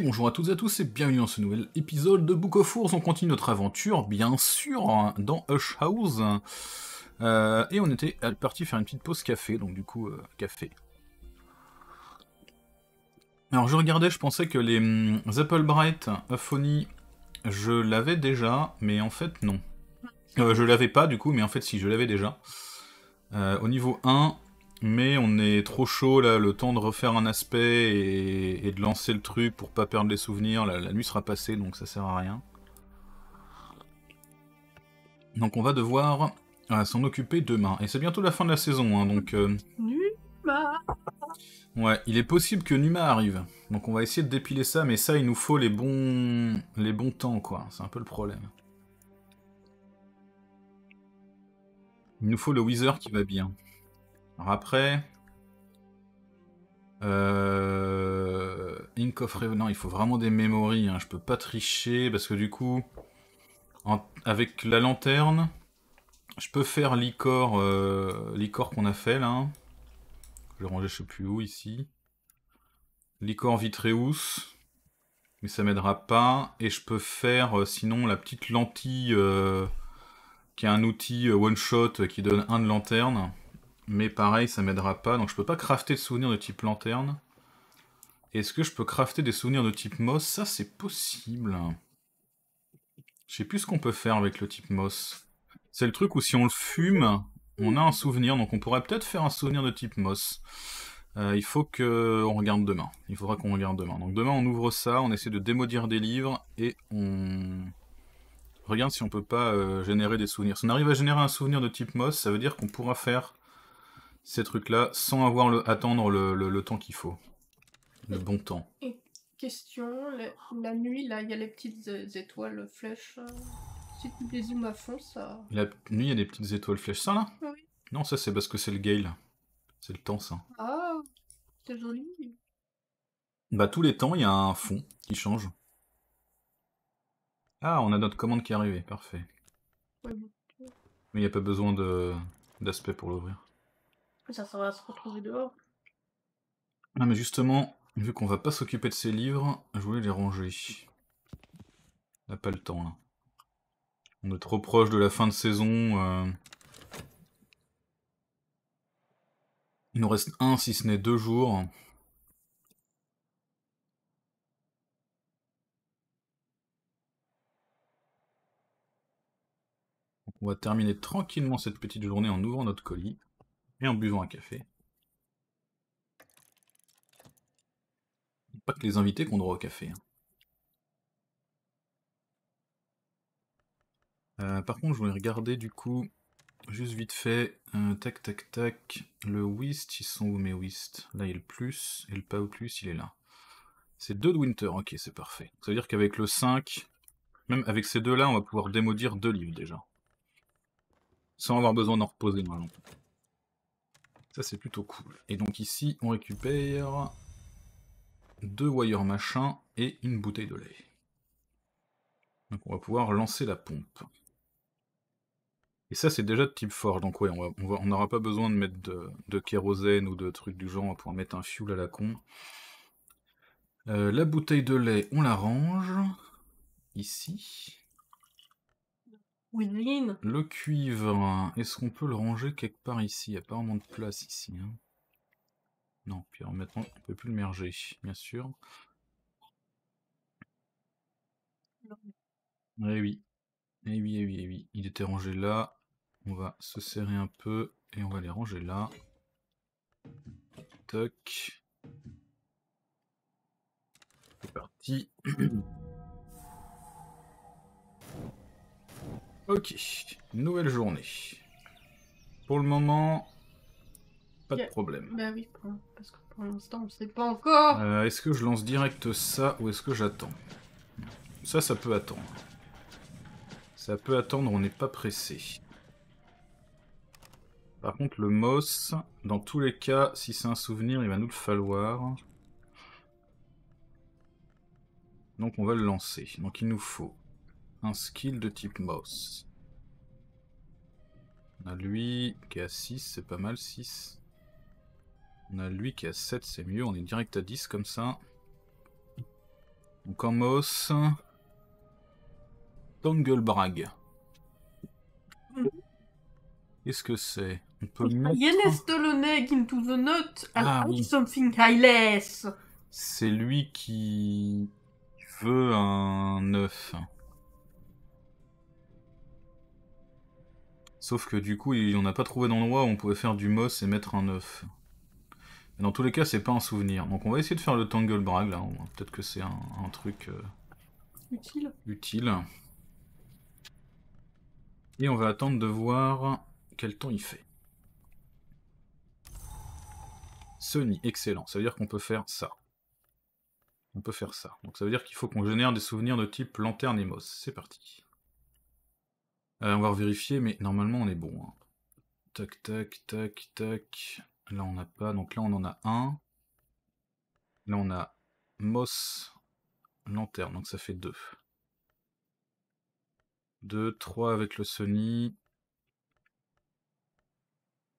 Bonjour à toutes et à tous et bienvenue dans ce nouvel épisode de Book of Wars. On continue notre aventure, bien sûr, dans Hush House. Euh, et on était parti faire une petite pause café, donc du coup, euh, café. Alors je regardais, je pensais que les hum, Apple Bright Euphony, je l'avais déjà, mais en fait non. Euh, je l'avais pas du coup, mais en fait si, je l'avais déjà. Au niveau 1, mais on est trop chaud là, le temps de refaire un aspect et, de lancer le truc pour pas perdre les souvenirs. La, nuit sera passée donc ça sert à rien. Donc on va devoir euh, s'en occuper demain. Et c'est bientôt la fin de la saison hein, donc. Euh, Numa Ouais, il est possible que Numa arrive. Donc on va essayer de dépiler ça, mais ça il nous faut les bons, les bons temps quoi. C'est un peu le problème. Il nous faut le Wither qui va bien. Après... Euh... Ink of Non, il faut vraiment des memories. Hein. Je peux pas tricher parce que du coup... Avec la lanterne, je peux faire l'icor euh... qu'on a fait là. Je vais ranger je sais plus où ici. L'icor Vitreus. Mais ça m'aidera pas. Et je peux faire euh, sinon la petite lentille... Euh, qui est un outil euh, one-shot qui donne un de lanterne. Mais pareil, ça m'aidera pas. Donc je peux pas crafter de souvenirs de type lanterne. Est-ce que je peux crafter des souvenirs de type moss? Ça, c'est possible. Je sais plus ce qu'on peut faire avec le type moss. C'est le truc où si on le fume, on a un souvenir. Donc on pourrait peut-être faire un souvenir de type moss. Euh, il faut que on regarde demain. Il faudra qu'on regarde demain. Donc demain, on ouvre ça, on essaie de démaudire des livres et on regarde si on peut pas euh, générer des souvenirs. Si on arrive à générer un souvenir de type Moss, ça veut dire qu'on pourra faire ces trucs-là sans avoir le, attendre le, temps qu'il faut. Le bon temps. Et question, la, nuit, là, il y a les petites étoiles flèches. Euh, si tu les zoomes à fond, ça... La nuit, il y a des petites étoiles flèches. Ça, là? Oui. Non, ça, c'est parce que c'est le gale. C'est le temps, ça. Ah, c'est joli. Bah, tous les temps, il y a un fond qui change. Ah, on a notre commande qui est arrivée, parfait. Mais il n'y a pas besoin d'aspect pour l'ouvrir. Ça, ça va se retrouver dehors. Ah, mais justement, vu qu'on va pas s'occuper de ces livres, je voulais les ranger. On n'a pas le temps, là. On est trop proche de la fin de saison. Euh. Il nous reste un, si ce n'est deux jours. On va terminer tranquillement cette petite journée en ouvrant notre colis et en buvant un café. Pas que les invités qu'on droit au café. Hein. Euh, par contre, je voulais regarder du coup, juste vite fait, euh, tac tac tac, le whist, ils sont où mes whist Là il a le plus, et le pas au plus, il est là. C'est deux de winter, ok c'est parfait. Ça veut dire qu'avec le 5, même avec ces deux là, on va pouvoir démaudire deux livres déjà sans avoir besoin d'en reposer normalement. Ça c'est plutôt cool. Et donc ici on récupère deux wire machin et une bouteille de lait. Donc on va pouvoir lancer la pompe. Et ça c'est déjà de type forge, donc ouais, on n'aura pas besoin de mettre de, kérosène ou de trucs du genre, on pouvoir mettre un fuel à la con. Euh, la bouteille de lait, on la range ici. Le cuivre, est-ce qu'on peut le ranger quelque part ici? Il n'y a pas vraiment de place ici. Hein. Non, puis alors maintenant, on ne peut plus le merger, bien sûr. Eh oui. Eh oui, eh oui, eh oui. Il était rangé là. On va se serrer un peu et on va les ranger là. Toc. C'est parti. Ok, nouvelle journée. Pour le moment, pas de problème. Bah oui, parce que pour l'instant, on sait pas encore. Euh, est-ce que je lance direct ça ou est-ce que j'attends? Ça, ça peut attendre. Ça peut attendre, on n'est pas pressé. Par contre, le moss, dans tous les cas, si c'est un souvenir, il va nous le falloir. Donc on va le lancer. Donc il nous faut un skill de type mouse. On a lui qui est à 6, c'est pas mal, 6. On a lui qui est à 7, c'est mieux, on est direct à 10 comme ça. Donc en Moss. Tanglebrag. Qu'est-ce que c'est? On peut mettre... Into the note Ah, oui. something hileless. C'est lui qui veut un œuf. Sauf que du coup, on n'a pas trouvé d'endroit où on pouvait faire du moss et mettre un œuf. Mais dans tous les cas, c'est pas un souvenir. Donc on va essayer de faire le Tangle Brag là. Peut-être que c'est un, un truc euh, Utile. utile. Et on va attendre de voir quel temps il fait. Sony, excellent. Ça veut dire qu'on peut faire ça. On peut faire ça. Donc ça veut dire qu'il faut qu'on génère des souvenirs de type lanterne et moss. C'est parti. Euh, on va vérifier, mais normalement on est bon. hein. Tac, tac, tac, tac. Là on n'a pas, donc là on en a un. Là on a moss, lanterne, donc ça fait deux. 2, 3 avec le Sony.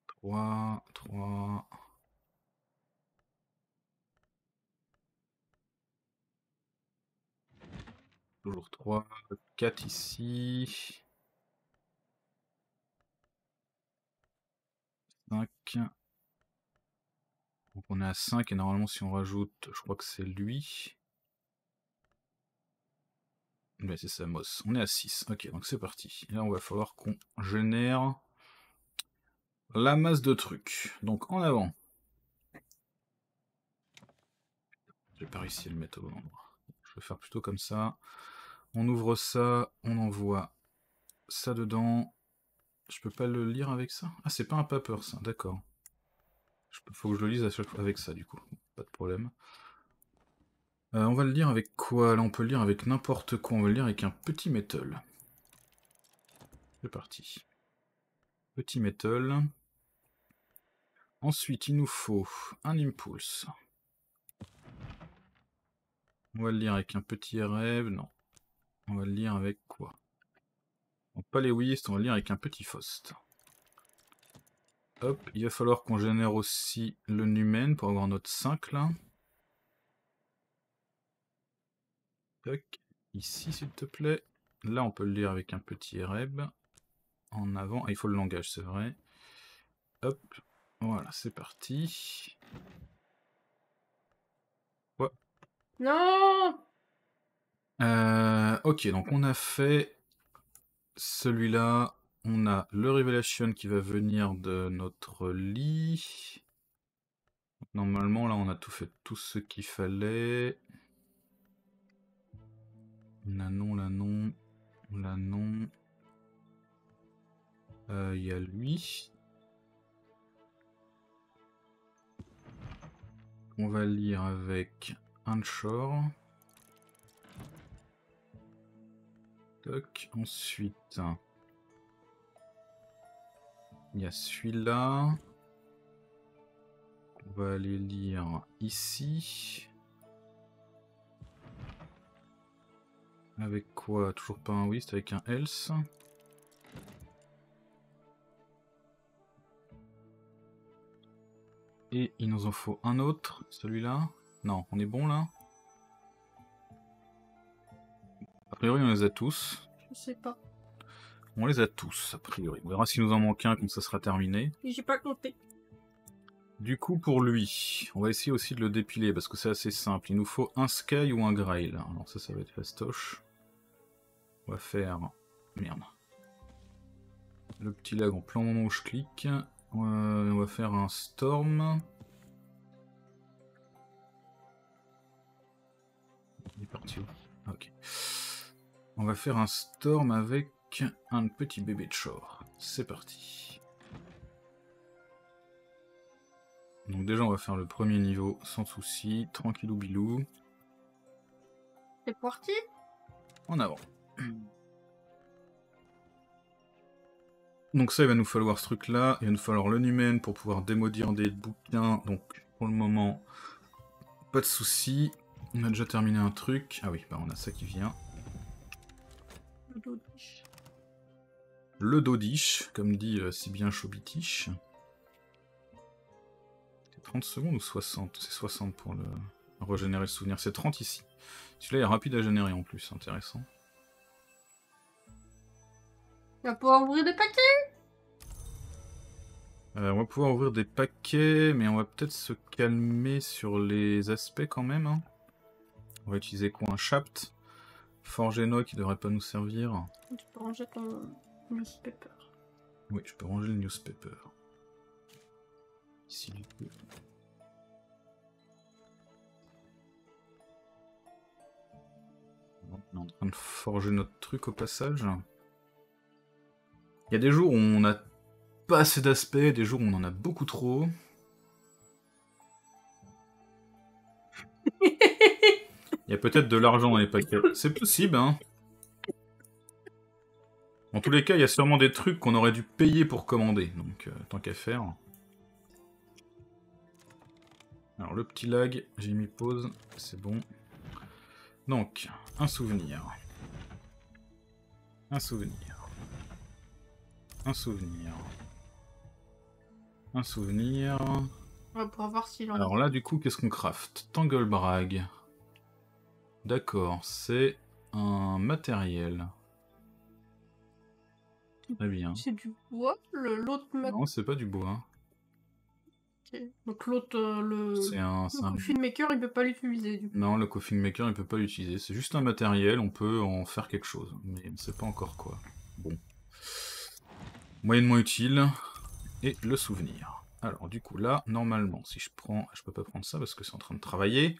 3, 3. Toujours 3, 4 ici. 5. Donc on est à 5 et normalement si on rajoute, je crois que c'est lui. Ouais, c'est ça, Moss. On est à 6. Ok, donc c'est parti. Là, on va falloir qu'on génère la masse de trucs. Donc en avant. J'ai pas réussi à le mettre au bon. Je vais faire plutôt comme ça. On ouvre ça, on envoie ça dedans. Je peux pas le lire avec ça? Ah, c'est pas un paper ça, d'accord. Faut que je le lise avec ça du coup. Pas de problème. Euh, on va le lire avec quoi? Là, on peut le lire avec n'importe quoi. On va le lire avec un petit metal. C'est parti. Petit metal. Ensuite, il nous faut un impulse. On va le lire avec un petit rêve. Non. On va le lire avec quoi? Donc, pas les Wist, on va le lire avec un petit Faust. Hop, il va falloir qu'on génère aussi le Numen pour avoir notre 5 là. Tac. Ici, s'il te plaît. Là, on peut le lire avec un petit reb. En avant. Ah, il faut le langage, c'est vrai. Hop. Voilà, c'est parti. Non Euh, ok, donc on a fait celui-là. On a le Revelation qui va venir de notre lit. Normalement, là, on a tout fait, tout ce qu'il fallait. La non, la non, la non. Euh, Il y a lui. On va lire avec Anshore. Ensuite, il y a celui-là. On va aller lire ici. Avec quoi? Toujours pas un Wist, avec un Else. Et il nous en faut un autre, celui-là. Non, on est bon là priori, on les a tous. Je sais pas. On les a tous, a priori. On verra s'il nous en manque un quand ça sera terminé. J'ai pas compté. Du coup, pour lui, on va essayer aussi de le dépiler parce que c'est assez simple. Il nous faut un Sky ou un Grail. Alors, ça, ça va être fastoche. On va faire. Merde. Le petit lag en plein moment où je clique. Euh, on va faire un Storm. Il est parti Ok. On va faire un Storm avec un petit bébé de shore. C'est parti. Donc déjà on va faire le premier niveau sans souci, tranquillou bilou, C'est parti en avant. Donc ça il va nous falloir ce truc là, il va nous falloir le numen pour pouvoir démodir des bouquins, donc pour le moment pas de souci. On a déjà terminé un truc, ah oui bah on a ça qui vient. Le dodish, comme dit euh, si bien Chobitish. C'est 30 secondes ou 60 C'est 60 pour le... Régénérer le souvenir, c'est 30 ici. Celui-là est rapide à générer en plus, intéressant. On va pouvoir ouvrir des paquets? Euh, On va pouvoir ouvrir des paquets, mais on va peut-être se calmer sur les aspects quand même. Hein. On va utiliser quoi? Un shaft? Forgeno qui devrait pas nous servir. Tu peux ranger ton newspaper. Oui, je peux ranger le newspaper. Ici du coup. On est en train de forger notre truc au passage. Il y a des jours où on a pas assez d'aspects, des jours où on en a beaucoup trop. Il y a peut-être de l'argent dans les paquets. C'est possible, hein. En tous les cas, il y a sûrement des trucs qu'on aurait dû payer pour commander, donc euh, tant qu'à faire. Alors le petit lag, j'ai mis pause, c'est bon. Donc, un souvenir. Un souvenir. Un souvenir. Un souvenir. On va pouvoir voir en Alors là, du coup, qu'est-ce qu'on craft? Tangle Brag. D'accord, c'est un matériel. Très bien. C'est du bois L'autre Non, c'est pas du bois. Donc l'autre, euh, le, c'est un, le coffin maker, il peut pas l'utiliser. Non, le coffin maker, il peut pas l'utiliser. C'est juste un matériel, on peut en faire quelque chose, mais on ne sait pas encore quoi. Bon. Moyennement utile. Et le souvenir. Alors du coup là, normalement, si je prends... Je peux pas prendre ça parce que c'est en train de travailler.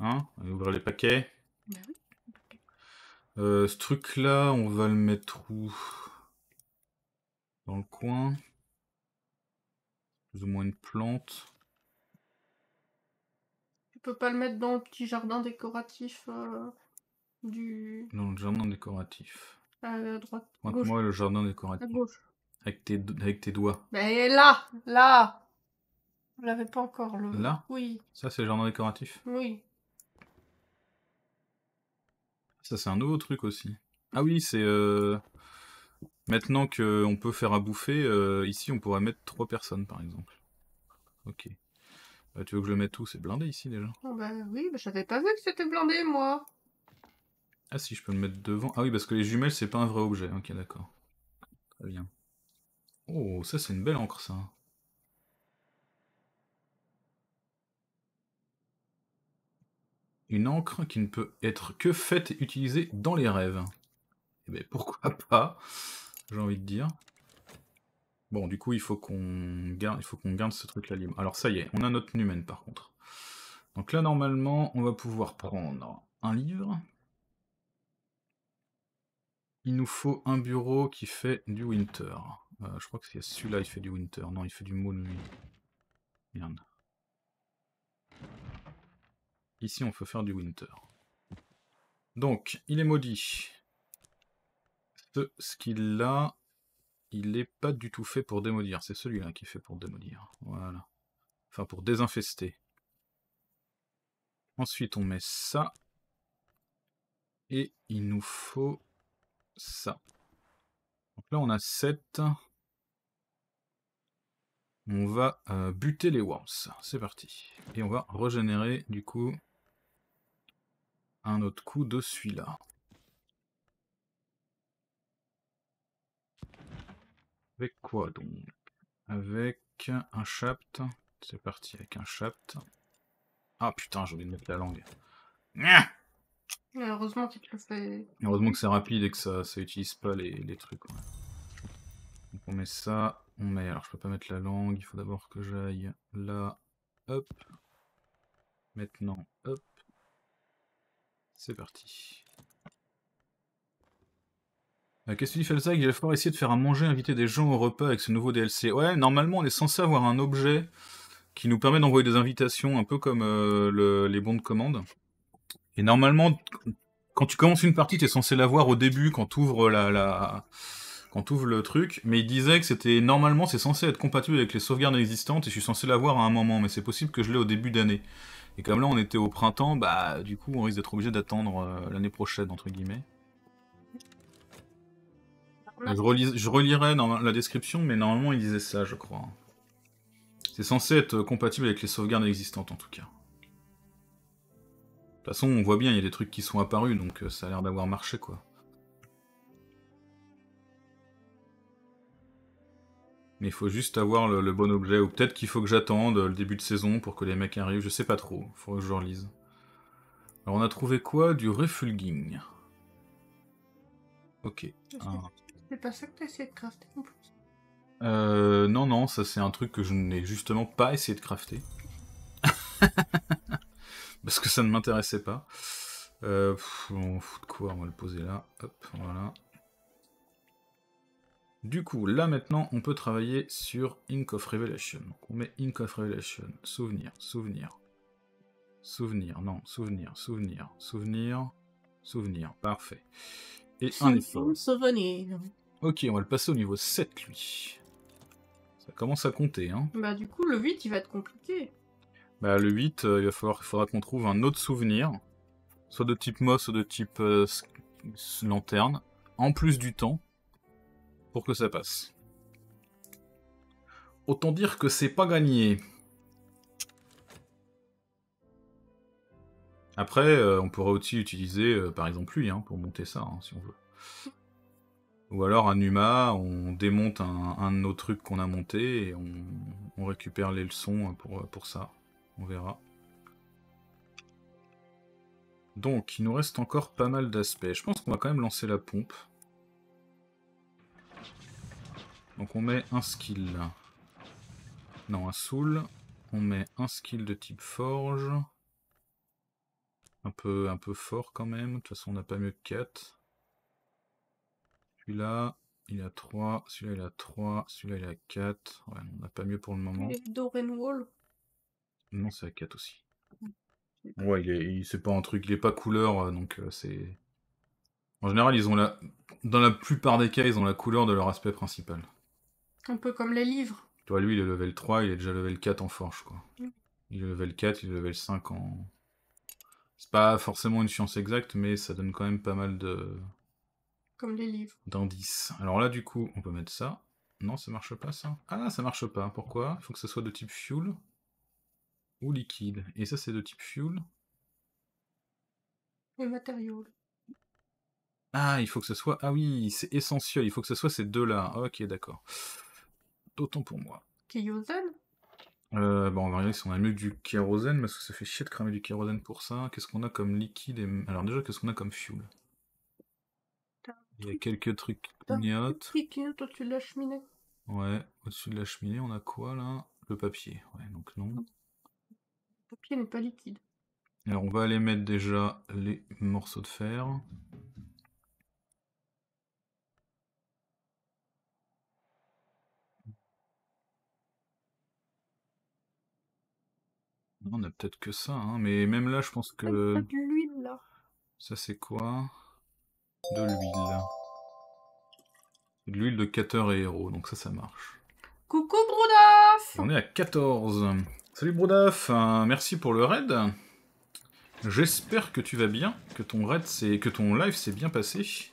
Hein On va ouvrir les paquets. Bah oui. Euh, ce truc-là, on va le mettre où? Dans le coin. Plus ou moins une plante. Tu peux pas le mettre dans le petit jardin décoratif euh, du... Dans le jardin décoratif. À droite. Pointe-moi le jardin décoratif. À gauche. Avec tes, avec tes doigts. Mais là Là Vous l'avez pas encore, le... Là? Oui. Ça, c'est le jardin décoratif? Oui. Ça, c'est un nouveau truc aussi. Ah oui, c'est... Euh... Maintenant qu'on peut faire à bouffer, euh, ici, on pourrait mettre trois personnes, par exemple. Ok. Bah, tu veux que je le mette où? C'est blindé, ici, déjà oh Bah oui, bah, j'avais pas vu que c'était blindé, moi Ah si, je peux le mettre devant. Ah oui, parce que les jumelles, c'est pas un vrai objet. Ok, d'accord. Très bien. Oh, ça, c'est une belle encre, ça. Une encre qui ne peut être que faite et utilisée dans les rêves. Eh bien, pourquoi pas J'ai envie de dire. Bon, du coup, il faut qu'on garde, il ce truc-là libre. Alors, ça y est, on a notre numen, par contre. Donc là, normalement, on va pouvoir prendre un livre. Il nous faut un bureau qui fait du winter. Euh, je crois que c'est celui-là, il fait du winter. Non, il fait du moon. Ici, on peut faire du winter. Donc, il est maudit. Ce skill-là, il n'est pas du tout fait pour démolir. C'est celui-là qui est fait pour démolir. Voilà. Enfin, pour désinfester. Ensuite, on met ça. Et il nous faut ça. Donc là, on a 7. On va euh, buter les worms. C'est parti. Et on va régénérer, du coup, un autre coup de celui-là. Avec quoi donc? Avec un shaft. C'est parti avec un shaft. Ah putain, j'ai envie de mettre la langue. heureusement qu'il te le fait. Heureusement que c'est rapide et que ça, ça utilise pas les, trucs. Donc on met ça, on met. Alors je peux pas mettre la langue, il faut d'abord que j'aille là. Hop. Maintenant, hop. C'est parti. Euh, qu'est-ce que tu ça Il va falloir essayer de faire à manger, inviter des gens au repas avec ce nouveau DLC. Ouais, normalement on est censé avoir un objet qui nous permet d'envoyer des invitations, un peu comme euh, les bons de commande. Et normalement, quand tu commences une partie, tu es censé l'avoir au début quand tu ouvres la, le truc. Mais il disait que c'était normalement c'est censé être compatible avec les sauvegardes existantes et je suis censé l'avoir à un moment, mais c'est possible que je l'ai au début d'année. Et comme là on était au printemps, bah du coup on risque d'être obligé d'attendre euh, l'année prochaine entre guillemets. Je, je relirai dans la description, mais normalement il disait ça, je crois. C'est censé être compatible avec les sauvegardes existantes en tout cas. toute façon, on voit bien, il y a des trucs qui sont apparus, donc euh, ça a l'air d'avoir marché, quoi. Mais il faut juste avoir le, bon objet, ou peut-être qu'il faut que j'attende le début de saison pour que les mecs arrivent, je sais pas trop, faut que je relise. Alors on a trouvé quoi Du refulging. Ok. C'est pas ça que t'as essayé de crafter en plus? Euh, non, non, ça c'est un truc que je n'ai justement pas essayé de crafter. Parce que ça ne m'intéressait pas. Euh, on fout de quoi? On va le poser là. Hop, voilà. Du coup, là maintenant, on peut travailler sur Ink of Revelation. Donc on met Ink of Revelation, souvenir, souvenir, souvenir, non, souvenir, souvenir, souvenir, souvenir, parfait. Et un effort. Souvenir. Ok, on va le passer au niveau 7, lui. Ça commence à compter, hein. Bah du coup, le 8, il va être compliqué. Bah, le 8, euh, il, va falloir, il faudra qu'on trouve un autre souvenir, soit de type moss, soit de type euh, lanterne, en plus du temps, pour que ça passe. Autant dire que c'est pas gagné. Après, euh, on pourrait aussi utiliser, par exemple, lui, hein, pour monter ça, hein, si on veut. Ou alors à Numa, on démonte un, de nos trucs qu'on a monté et on, récupère les leçons pour, pour ça. On verra. Donc, il nous reste encore pas mal d'aspects. Je pense qu'on va quand même lancer la pompe. Donc on met un skill. Non, un soul. On met un skill de type forge. Un peu, un peu fort quand même. De toute façon, on n'a pas mieux que 4. Celui-là, il a 3. Celui-là, il a 3. Celui-là, il a 4. Ouais, on n'a pas mieux pour le moment. Wall. Non, c'est à 4 aussi. Ouais, il est, c'est pas un truc, il est pas couleur, euh, donc euh, c'est. En général, ils ont la. Dans la plupart des cas, ils ont la couleur de leur aspect principal. Un peu comme les livres. Toi, lui, il est level 3, il est déjà level 4 en forge, quoi. Mm. Il est level 4, il est level 5 en. C'est pas forcément une science exacte, mais ça donne quand même pas mal de. Comme les livres. D'indices. Alors là, du coup, on peut mettre ça. Non, ça marche pas, ça Ah, ça marche pas. Pourquoi? Il faut que ce soit de type fuel ou liquide. Et ça, c'est de type fuel. Et matériaux. Ah, il faut que ce soit... Ah oui, c'est essentiel, il faut que ce soit ces deux-là. ok, d'accord. D'autant pour moi. Kérosène euh, bon, on va regarder si on a mieux du kérosène, parce que ça fait chier de cramer du kérosène pour ça. Qu'est-ce qu'on a comme liquide et... Alors déjà, qu'est-ce qu'on a comme fuel? Il y a quelques trucs clignotent. au-dessus de la cheminée. Ouais, au-dessus de la cheminée, on a quoi là? Le papier. Ouais, donc non papier n'est pas liquide. Alors on va aller mettre déjà les morceaux de fer. On a peut-être que ça, hein, mais même là je pense que... de l'huile là. Ça c'est quoi? De l'huile. De l'huile de Cater et Héros, donc ça ça marche. Coucou Broudaf On est à 14. Salut Brodaf, merci pour le raid. J'espère que tu vas bien, que ton raid c'est que ton live s'est bien passé.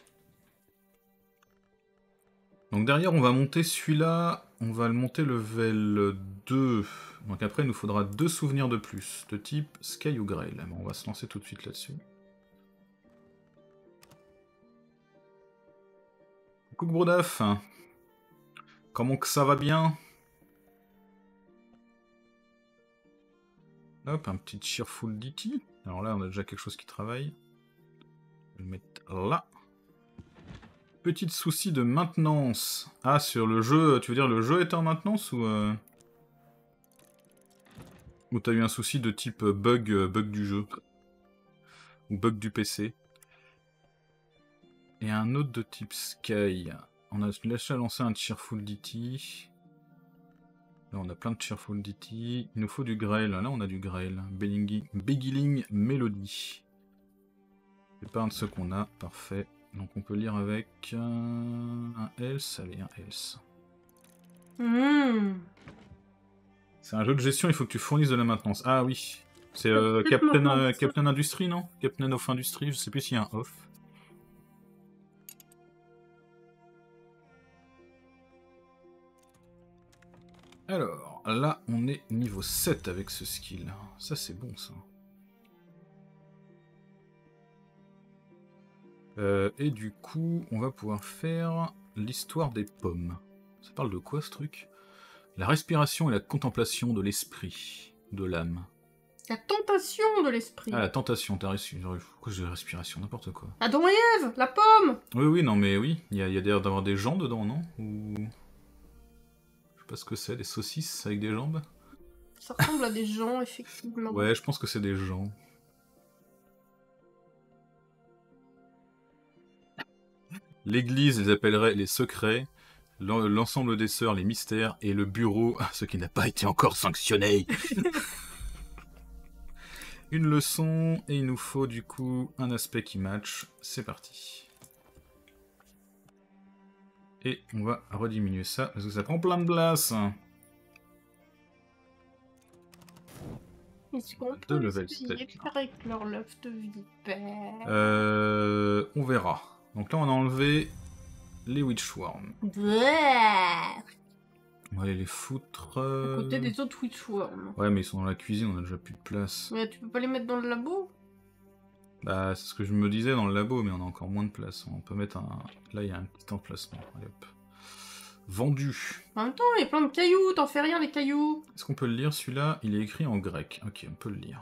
Donc derrière on va monter celui-là, on va le monter level 2. Donc après il nous faudra deux souvenirs de plus, de type Sky ou Grail. on va se lancer tout de suite là-dessus. Coucou Brodaf, comment que ça va bien? Hop, un petit Cheerful DT. Alors là, on a déjà quelque chose qui travaille. Je vais le mettre là. Petit souci de maintenance. Ah, sur le jeu, tu veux dire le jeu est en maintenance ou... Euh... Ou t'as eu un souci de type bug, euh, bug du jeu Ou bug du PC Et un autre de type Sky. On a déjà lancé un Cheerful DT on a plein de Cheerful Ditty. Il nous faut du Grail. Là, on a du Grail. Beguiling Melody. C'est pas un de ceux qu'on a. Parfait. Donc on peut lire avec euh, un else. Allez, un else. Hmm. C'est un jeu de gestion, il faut que tu fournisses de la maintenance. Ah oui. C'est euh, Captain, euh, Captain Industry, non? Captain of Industry, je sais plus s'il y a un off. Alors, là, on est niveau 7 avec ce skill. Ça, c'est bon, ça. Euh, et du coup, on va pouvoir faire l'histoire des pommes. Ça parle de quoi ce truc? La respiration et la contemplation de l'esprit, de l'âme. La tentation de l'esprit. Ah, la tentation, t'as reçu. Pourquoi j'ai respiration N'importe quoi. Adam et Ève, la pomme Oui, oui, non, mais oui. Il y a, il y a d'ailleurs d'avoir des gens dedans, non? Ou. Je sais pas ce que c'est, des saucisses avec des jambes? Ça ressemble à des gens, effectivement. Ouais, je pense que c'est des gens. L'église les appellerait les secrets, l'en- l'ensemble des sœurs les mystères, et le bureau ce qui n'a pas été encore sanctionné. Une leçon, et il nous faut du coup un aspect qui match. C'est parti. Et on va rediminuer ça, parce que ça prend plein de place. Level avec leur l'œuf de vipère Euh, on verra. Donc là, on a enlevé les Witchworms. On va aller les foutre. À euh, côté des autres witchworms. Ouais, mais ils sont dans la cuisine, on a déjà plus de place. Mais tu peux pas les mettre dans le labo? Bah, c'est ce que je me disais dans le labo, mais on a encore moins de place. On peut mettre un. Là, il y a un petit emplacement. Allez, hop. Vendu. En même temps, il y a plein de cailloux, t'en fais rien des cailloux Est-ce qu'on peut le lire celui-là? Il est écrit en grec. Ok, on peut le lire.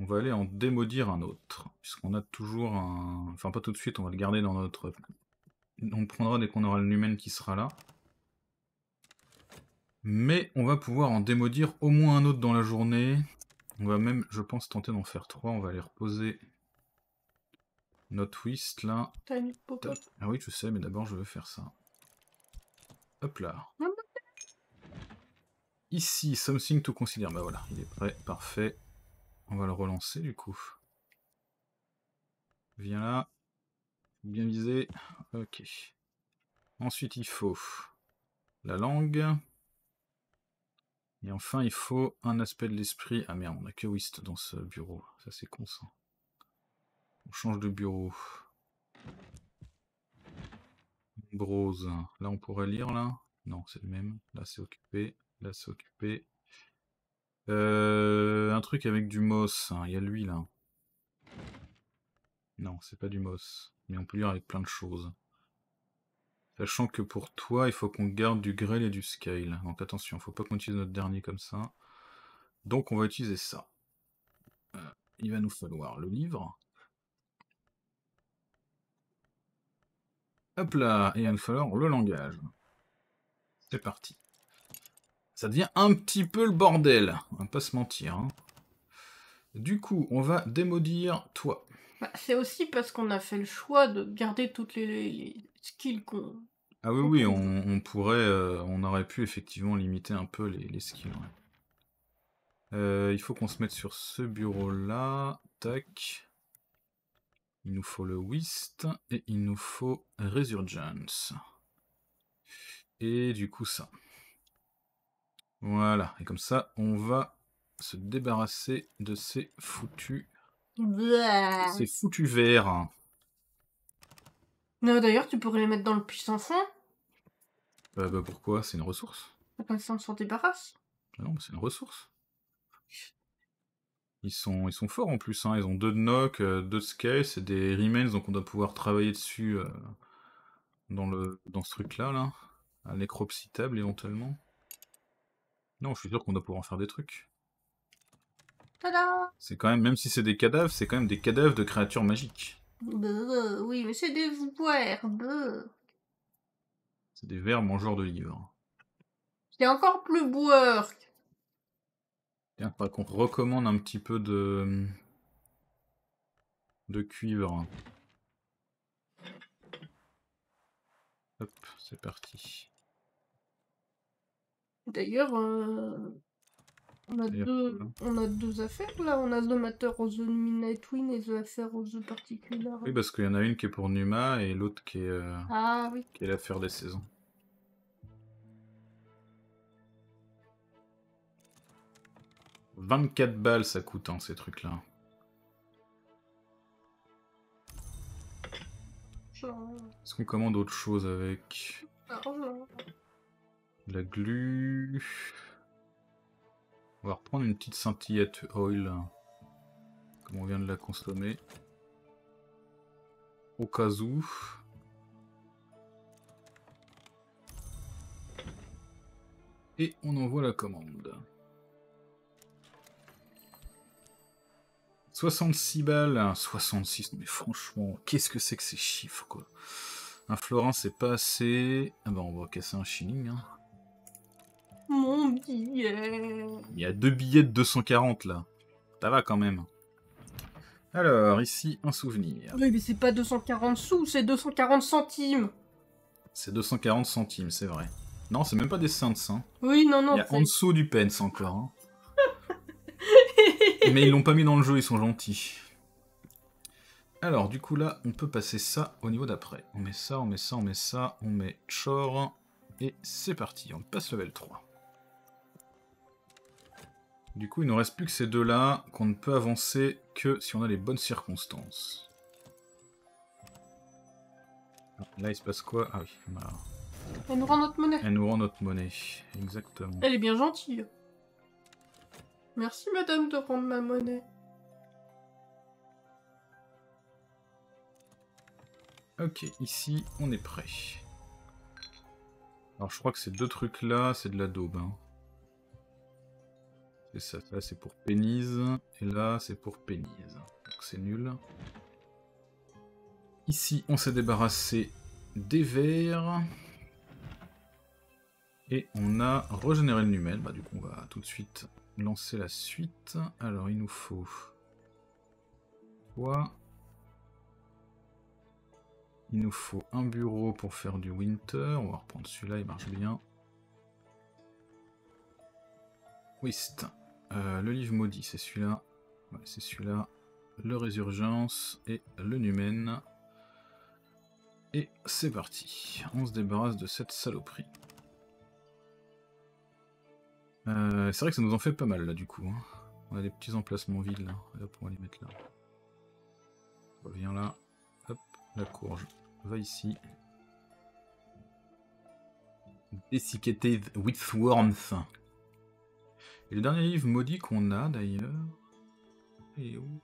On va aller en démaudire un autre. Puisqu'on a toujours un. Enfin, pas tout de suite, on va le garder dans notre. On le prendra dès qu'on aura le numen qui sera là. Mais on va pouvoir en démaudire au moins un autre dans la journée. On va même, je pense, tenter d'en faire trois. On va aller reposer notre whist là. Une. Ah oui, je sais, mais d'abord je veux faire ça. Hop là. Mhm. Ici, something to consider. Bah voilà, il est prêt, parfait. On va le relancer du coup. Viens là. Bien visé. Ok. Ensuite, il faut la langue. Et enfin, il faut un aspect de l'esprit. Ah merde, on a que Whist dans ce bureau. Ça, c'est con ça. On change de bureau. Brose. Là, on pourrait lire, là? Non, c'est le même. Là, c'est occupé. Là, c'est occupé. Euh, un truc avec du moss. hein. Il y a lui, là. Non, c'est pas du moss. Mais on peut lire avec plein de choses. Sachant que pour toi, il faut qu'on garde du grêle et du scale. Donc attention, faut pas qu'on utilise notre dernier comme ça. Donc on va utiliser ça. Euh, il va nous falloir le livre. Hop là, et il va nous falloir le langage. C'est parti. Ça devient un petit peu le bordel, on va pas se mentir. hein. Du coup, on va démaudire toi. Bah, c'est aussi parce qu'on a fait le choix de garder toutes les, les- les skills qu'on. Ah oui, oui, on, on pourrait, euh, on aurait pu effectivement limiter un peu les, les skills. ouais. Euh, il faut qu'on se mette sur ce bureau-là. Tac. Il nous faut le Whist et il nous faut Resurgence. Et du coup ça. Voilà, et comme ça, on va se débarrasser de ces foutus, Bleh. ces foutus. Non, D'ailleurs, tu pourrais les mettre dans le puissant fond. Euh, bah pourquoi? C'est une ressource Comme ça, on s'en débarrasse. Ah non, mais c'est une ressource. Ils sont, ils sont forts en plus, hein. ils ont deux de knock, euh, deux de scale, c'est des remains, donc on doit pouvoir travailler dessus euh, dans, le, dans ce truc-là, là. À nécropsitable éventuellement. Non, je suis sûr qu'on doit pouvoir en faire des trucs. Tada C'est quand même, même si c'est des cadavres, c'est quand même des cadavres de créatures magiques. Oui, mais c'est des bleh. C'est des vers mangeurs de livres. C'est encore plus boueur. Tiens, faudra qu'on recommande un petit peu de... de cuivre. Hop, c'est parti. D'ailleurs, euh, on, a D'ailleurs, deux, voilà. on a deux affaires là. On a The Matter of the Midnight Wind et The Affair of the Particular. Oui, parce qu'il y en a une qui est pour Numa et l'autre qui est, euh, Ah oui. qui est l'affaire des saisons. « 24 balles ça coûte, hein, ces trucs-là. Genre, Est-ce qu'on commande autre chose avec? Argent. La glu On va reprendre une petite scintillette oil, comme on vient de la consommer. au cas où. Et on envoie la commande. 66 balles, 66, mais franchement, qu'est-ce que c'est que ces chiffres, quoi? Un florin, c'est pas assez... Ah bah, on va casser un shilling, hein. Mon billet Il y a deux billets de 240, là. Ça va, quand même. Alors, ici, un souvenir. Oui, mais c'est pas 240 sous, c'est 240 centimes C'est 240 centimes, c'est vrai. Non, c'est même pas des cents, hein. Oui, non, non, Il y a en dessous du pence, encore, hein. Mais ils l'ont pas mis dans le jeu, ils sont gentils. Alors, du coup, là, on peut passer ça au niveau d'après. On met ça, on met ça, on met ça, on met Chor. Et c'est parti, on passe level 3. Du coup, il ne reste plus que ces deux-là, qu'on ne peut avancer que si on a les bonnes circonstances. Là, il se passe quoi? Ah oui, voilà. Elle nous rend notre monnaie. Elle nous rend notre monnaie. Exactement. Elle est bien gentille. Merci, madame, de rendre ma monnaie. Ok, ici, on est prêt. Alors, je crois que ces deux trucs-là, c'est de la daube. hein. C'est ça, c'est pour pénise, et là c'est pour pénise. Donc c'est nul. Ici, on s'est débarrassé des verres. Et on a régénéré le numel. Bah, du coup, on va tout de suite lancer la suite. Alors, il nous faut... Quoi? Il nous faut un bureau pour faire du winter. On va reprendre celui-là, il marche bien. Whist. Euh, le livre maudit, c'est celui-là. C'est celui-là. Le résurgence et le numen. Et c'est parti. On se débarrasse de cette saloperie. Euh, c'est vrai que ça nous en fait pas mal là du coup. hein. On a des petits emplacements vides là. Hop, on va les mettre là. Reviens là. Hop, la courge va ici. Desiccated with warmth. Et le dernier livre maudit qu'on a d'ailleurs. Et où?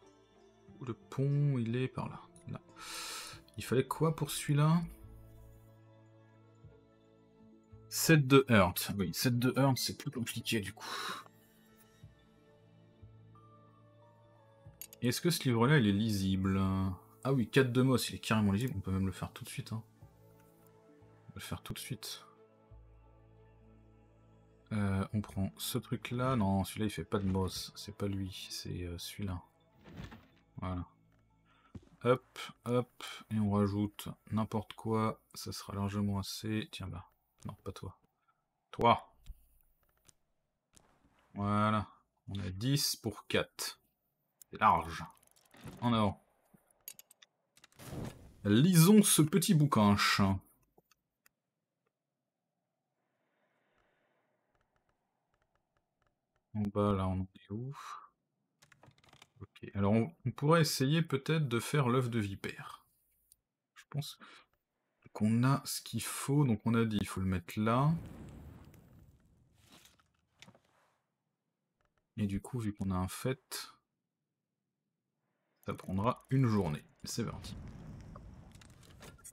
Le pont, il est par là. Il fallait quoi pour celui-là? 7 de Hurt. Oui, 7 de Hurt, c'est plus compliqué du coup. Est-ce que ce livre-là, il est lisible? Ah oui, 4 de Moss, il est carrément lisible. On peut même le faire tout de suite. hein. On va le faire tout de suite. Euh, on prend ce truc-là. Non, celui-là, il fait pas de Moss. C'est pas lui, c'est euh, celui-là. Voilà. Hop, hop, et on rajoute n'importe quoi. Ça sera largement assez. Tiens, bah. Non, pas toi. Toi. Voilà. On a 10 pour 4. C'est large. En avant. Lisons ce petit boucanche. En bas, là, on en est où? Ok, alors on, on pourrait essayer peut-être de faire l'œuf de vipère. Je pense qu'on a ce qu'il faut, donc on a dit il faut le mettre là. Et du coup, vu qu'on a un fait, ça prendra une journée. C'est parti.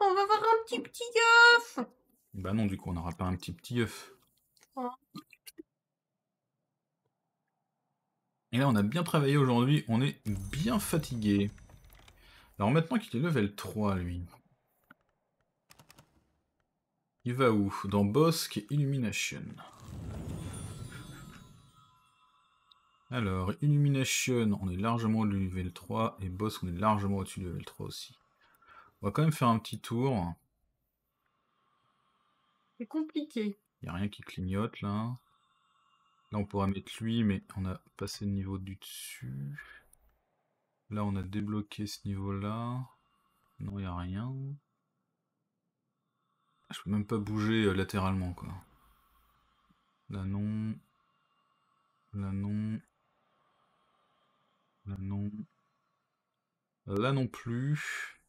On va voir un petit petit œuf Bah non, du coup, on n'aura pas un petit petit œuf. Oh. Et là, on a bien travaillé aujourd'hui, on est bien fatigué. Alors maintenant qu'il est level 3, lui. Il va où? Dans Bosque et Illumination. Alors, Illumination, on est largement au level 3, et Bosque, on est largement au-dessus du level 3 aussi. On va quand même faire un petit tour. C'est compliqué. Il n'y a rien qui clignote là. Là on pourra mettre lui, mais on a passé le niveau du dessus. Là on a débloqué ce niveau-là. Non, il n'y a rien. Je peux même pas bouger euh, latéralement quoi. Là non. Là non. Là non. Là non plus.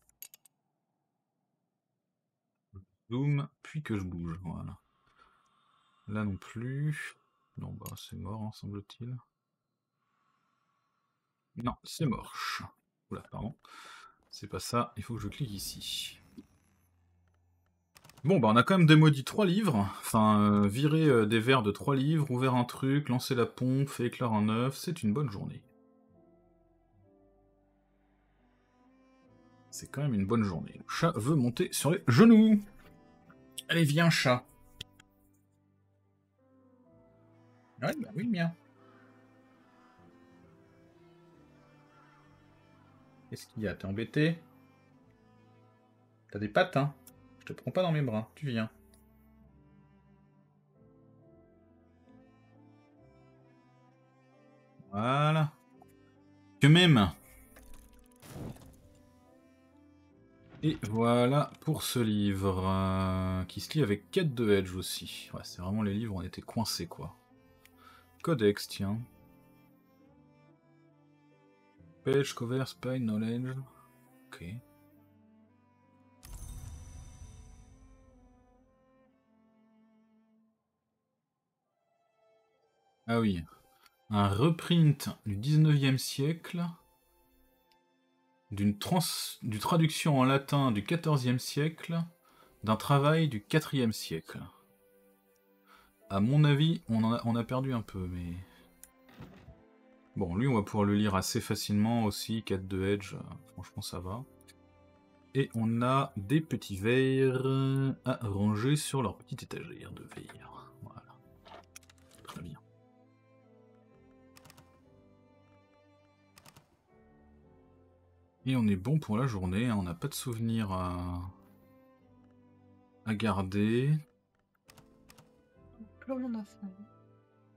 Zoom, puis que je bouge, voilà. Là non plus. Non, bah c'est mort, hein, semble-t-il. Non, c'est moche. Oula, pardon. C'est pas ça, il faut que je clique ici. Bon, bah on a quand même démodit 3 livres. Enfin, euh, virer euh, des verres de 3 livres, ouvert un truc, lancer la pompe, fait éclair un œuf, c'est une bonne journée. C'est quand même une bonne journée. Le chat veut monter sur les genoux. Allez, viens, chat. Ouais, bah oui, bien. Qu'est-ce qu'il y a? T'es embêté? T'as des pattes, hein? Je te prends pas dans mes bras, tu viens. Voilà. Que même Et voilà pour ce livre, euh, qui se lit avec 4 de Edge aussi. Ouais, c'est vraiment les livres où on était coincés, quoi. Codex, tiens. Page, cover, spine, knowledge. Ok. Ah oui. Un reprint du 19e siècle d'une du traduction en latin du XIVe siècle, d'un travail du IVe siècle. À mon avis, on, a, on a perdu un peu, mais... Bon, lui, on va pouvoir le lire assez facilement aussi, 4 de Edge, franchement ça va. Et on a des petits verres à ranger sur leur petite étagère de verre. Voilà. Très bien. Et on est bon pour la journée, hein. on n'a pas de souvenirs à garder. Tout le monde a faim.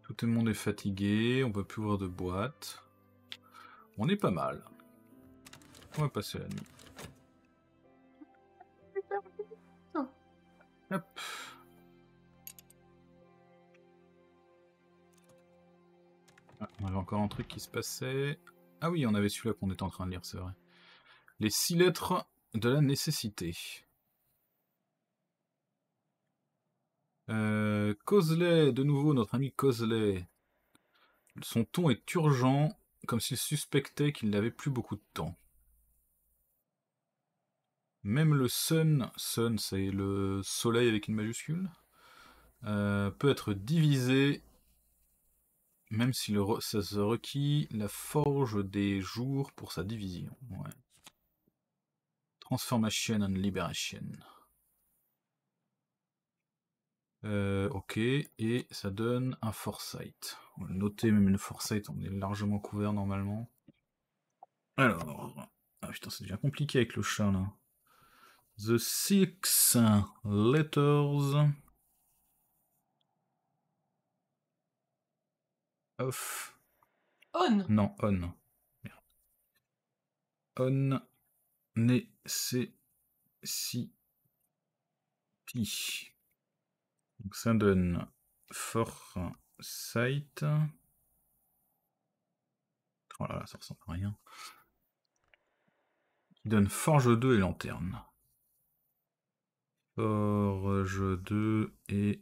Tout le monde est fatigué, on peut plus ouvrir de boîte. On est pas mal. On va passer la nuit. Hop. Ah, on avait encore un truc qui se passait. Ah oui, on avait celui-là qu'on était en train de lire, c'est vrai. Les six lettres de la nécessité. Euh, de nouveau, notre ami Cosley. Son ton est urgent, comme s'il suspectait qu'il n'avait plus beaucoup de temps. Même le sun, sun c'est le soleil avec une majuscule, euh, peut être divisé, même si le ça se requis la forge des jours pour sa division. Transformation and Liberation. Euh, ok, et ça donne un Foresight. On va noter même une Foresight, on est largement couvert normalement. Alors, ah putain, c'est déjà compliqué avec le chat là. The Six Letters of. On Non, on. On nécessity. Donc ça donne Foresight. Oh là là, ça ressemble à rien. Qui donne Forge 2 et Lanterne. Forge 2 et...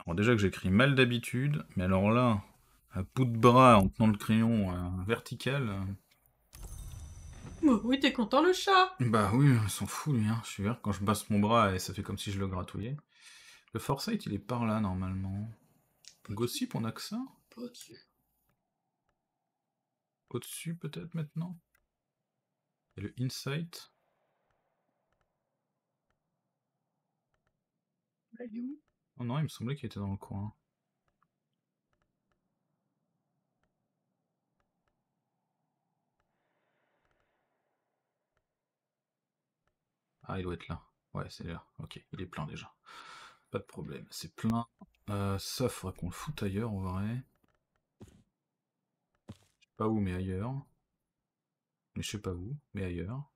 Alors déjà que j'écris mal d'habitude, mais alors là, à bout de bras en tenant le crayon euh, vertical... Bah oui, t'es content le chat Bah oui, on s'en fout lui, hein. Je suis vert quand je basse mon bras et ça fait comme si je le gratouillais. Le Foresight, il est par là normalement. Gossip, on a que ça? Pas au-dessus. Au-dessus peut-être maintenant? Et le Insight? Bah, il est où? Oh non, il me semblait qu'il était dans le coin. Ah, il doit être là. Ouais, c'est là. Ok, il est plein déjà. Pas de problème, c'est plein. Euh, ça, faudra qu'on le foute ailleurs en vrai. Je sais pas où, mais ailleurs. Mais je sais pas où, mais ailleurs.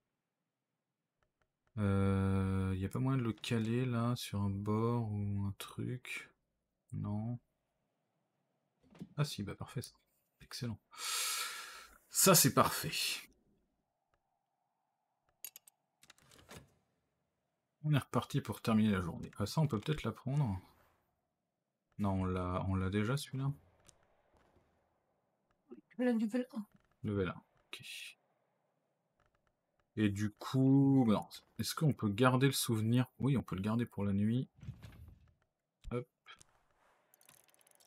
Il euh, n'y a pas moyen de le caler là, sur un bord ou un truc? Non. Ah si, bah parfait ça. Excellent. Ça c'est parfait. On est reparti pour terminer la journée. Ah, ça, on peut peut-être la prendre. Non, on l'a, on l'a déjà celui-là. Level 1. Level 1, ok. Et du coup, est-ce qu'on peut garder le souvenir? Oui, on peut le garder pour la nuit. Hop.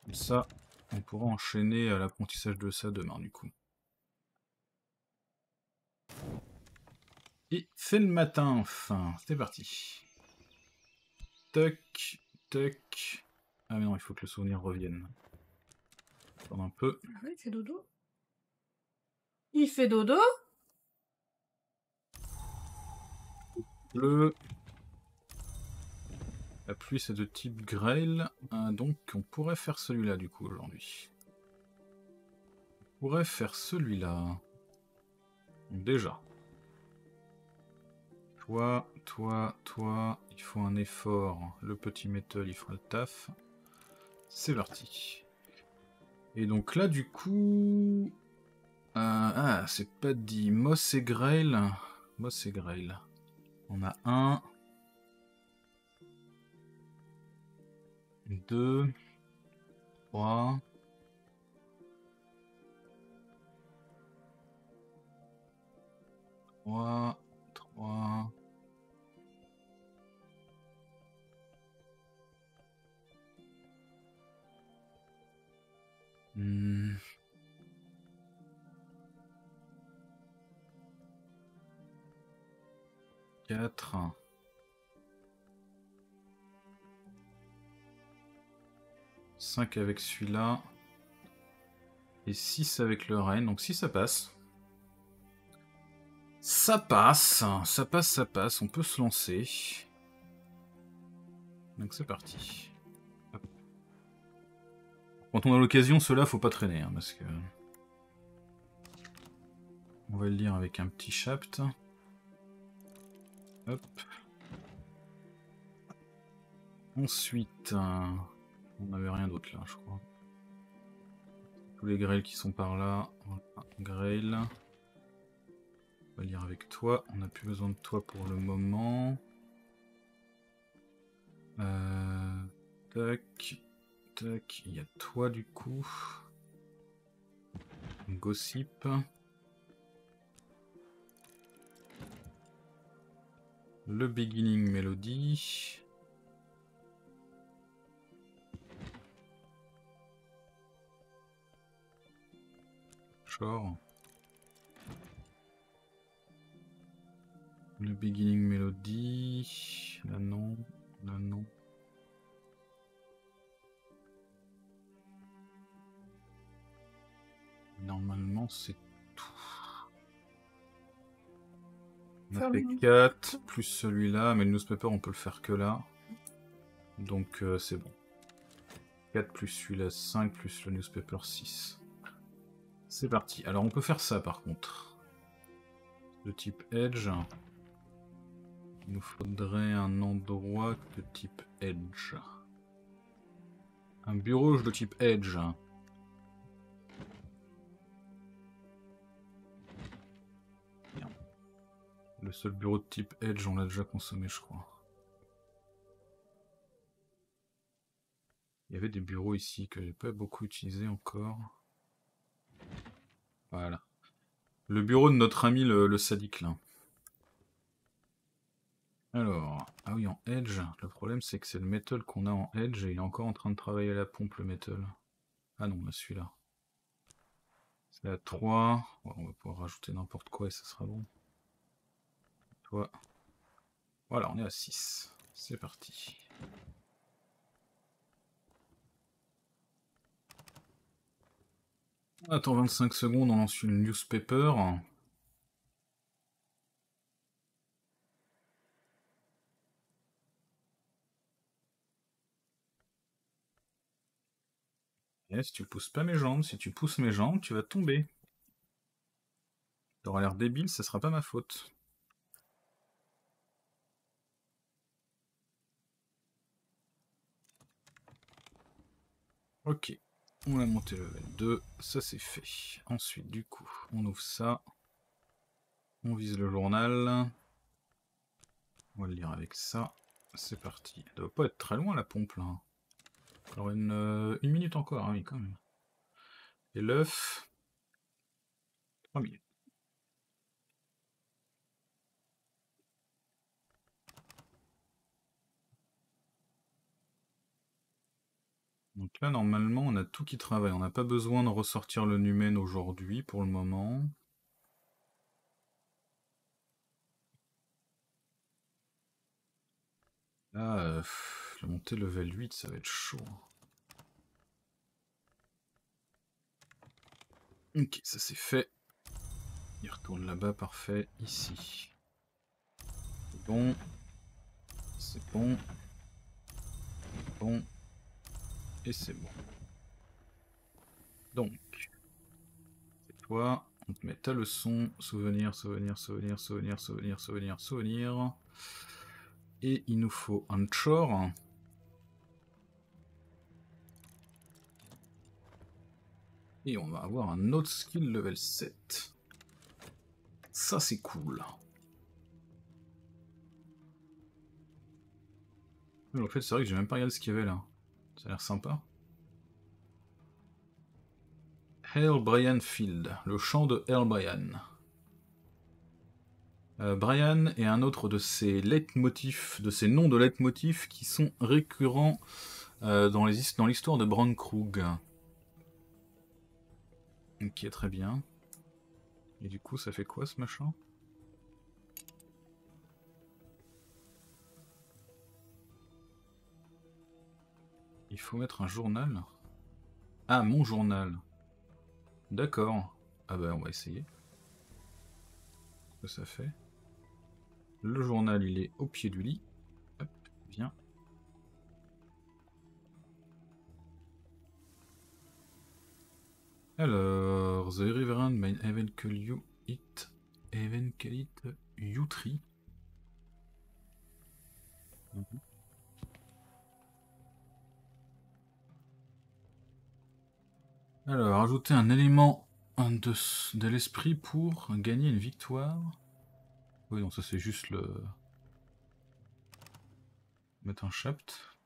Comme ça, on pourra enchaîner à l'apprentissage de ça demain, du coup. Et c'est le matin, enfin. C'est parti. Toc, toc. Ah mais non, il faut que le souvenir revienne. Attends un peu. Ah il fait dodo Il fait dodo Le... La pluie c'est de type Grail, euh, donc on pourrait faire celui-là du coup aujourd'hui. On pourrait faire celui-là. Déjà. Toi, toi, toi, il faut un effort. Le petit métal, il fera le taf. C'est parti. Et donc là, du coup... Euh, ah, c'est pas dit. Moss et Grail. Moss et Grail. On a un... Deux... Trois... Trois... Trois... 4. 5 avec celui-là. Et 6 avec le reine. Donc si ça passe. Ça passe. Ça passe, ça passe. On peut se lancer. Donc c'est parti. Quand on a l'occasion, cela faut pas traîner, hein, parce que... On va le lire avec un petit chapt. Hop. Ensuite, euh, on n'avait rien d'autre là, je crois. Tous les grails qui sont par là. Grail. On va lire avec toi. On n'a plus besoin de toi pour le moment. Euh, tac il y a toi du coup. Gossip. Le beginning melody. Genre. Le beginning melody. Là non. Là non. Normalement, c'est tout. On a fait 4, plus celui-là, mais le newspaper, on peut le faire que là. Donc, euh, c'est bon. 4 plus celui-là, 5 plus le newspaper, 6. C'est parti. Alors, on peut faire ça, par contre. De type Edge. Il nous faudrait un endroit de type Edge. Un bureau de type Edge. Le seul bureau de type Edge, on l'a déjà consommé, je crois. Il y avait des bureaux ici que j'ai pas beaucoup utilisé encore. Voilà. Le bureau de notre ami le, le là. Alors, ah oui, en Edge, le problème c'est que c'est le metal qu'on a en Edge et il est encore en train de travailler à la pompe le metal. Ah non, là celui-là. C'est à 3. on va pouvoir rajouter n'importe quoi et ça sera bon. Voilà, on est à 6. C'est parti. On attend 25 secondes, on lance une newspaper. Si tu pousses pas mes jambes, si tu pousses mes jambes, tu vas tomber. T'auras l'air débile, ça sera pas ma faute. Ok, on a monté level 2, ça c'est fait. Ensuite, du coup, on ouvre ça. On vise le journal. On va le lire avec ça. C'est parti. Elle doit pas être très loin la pompe là. Alors une, euh, minute encore, hein, oui quand même. Et l'œuf. 3 minutes. Donc là, normalement, on a tout qui travaille. On n'a pas besoin de ressortir le Numen aujourd'hui, pour le moment. Là, euh, la montée level 8, ça va être chaud. Ok, ça c'est fait. Il retourne là-bas, parfait. Ici. C'est bon. C'est bon. Bon. Et c'est bon. Donc. C'est toi. On te met ta leçon. Souvenir, souvenir, souvenir, souvenir, souvenir, souvenir, souvenir. Et il nous faut un chore. Et on va avoir un autre skill level 7. Ça c'est cool. En fait c'est vrai que j'ai même pas regardé ce qu'il y avait là. Ça a l'air sympa. Hell Brian Field, le chant de Hell Brian. Euh, Brian est un autre de ces leitmotifs, de ces noms de leitmotifs qui sont récurrents euh, dans l'histoire de Bran Krug. Ok, très bien. Et du coup, ça fait quoi ce machin? Il faut mettre un journal. Ah, mon journal. D'accord. Ah bah, on va essayer. Ce que ça fait? Le journal, il est au pied du lit. Hop, viens. Alors, The Reverend may you it, eventually you tree. Mhm. Alors, ajouter un élément de, de l'esprit pour gagner une victoire. Oui, non, ça c'est juste le... Mettre un chapt.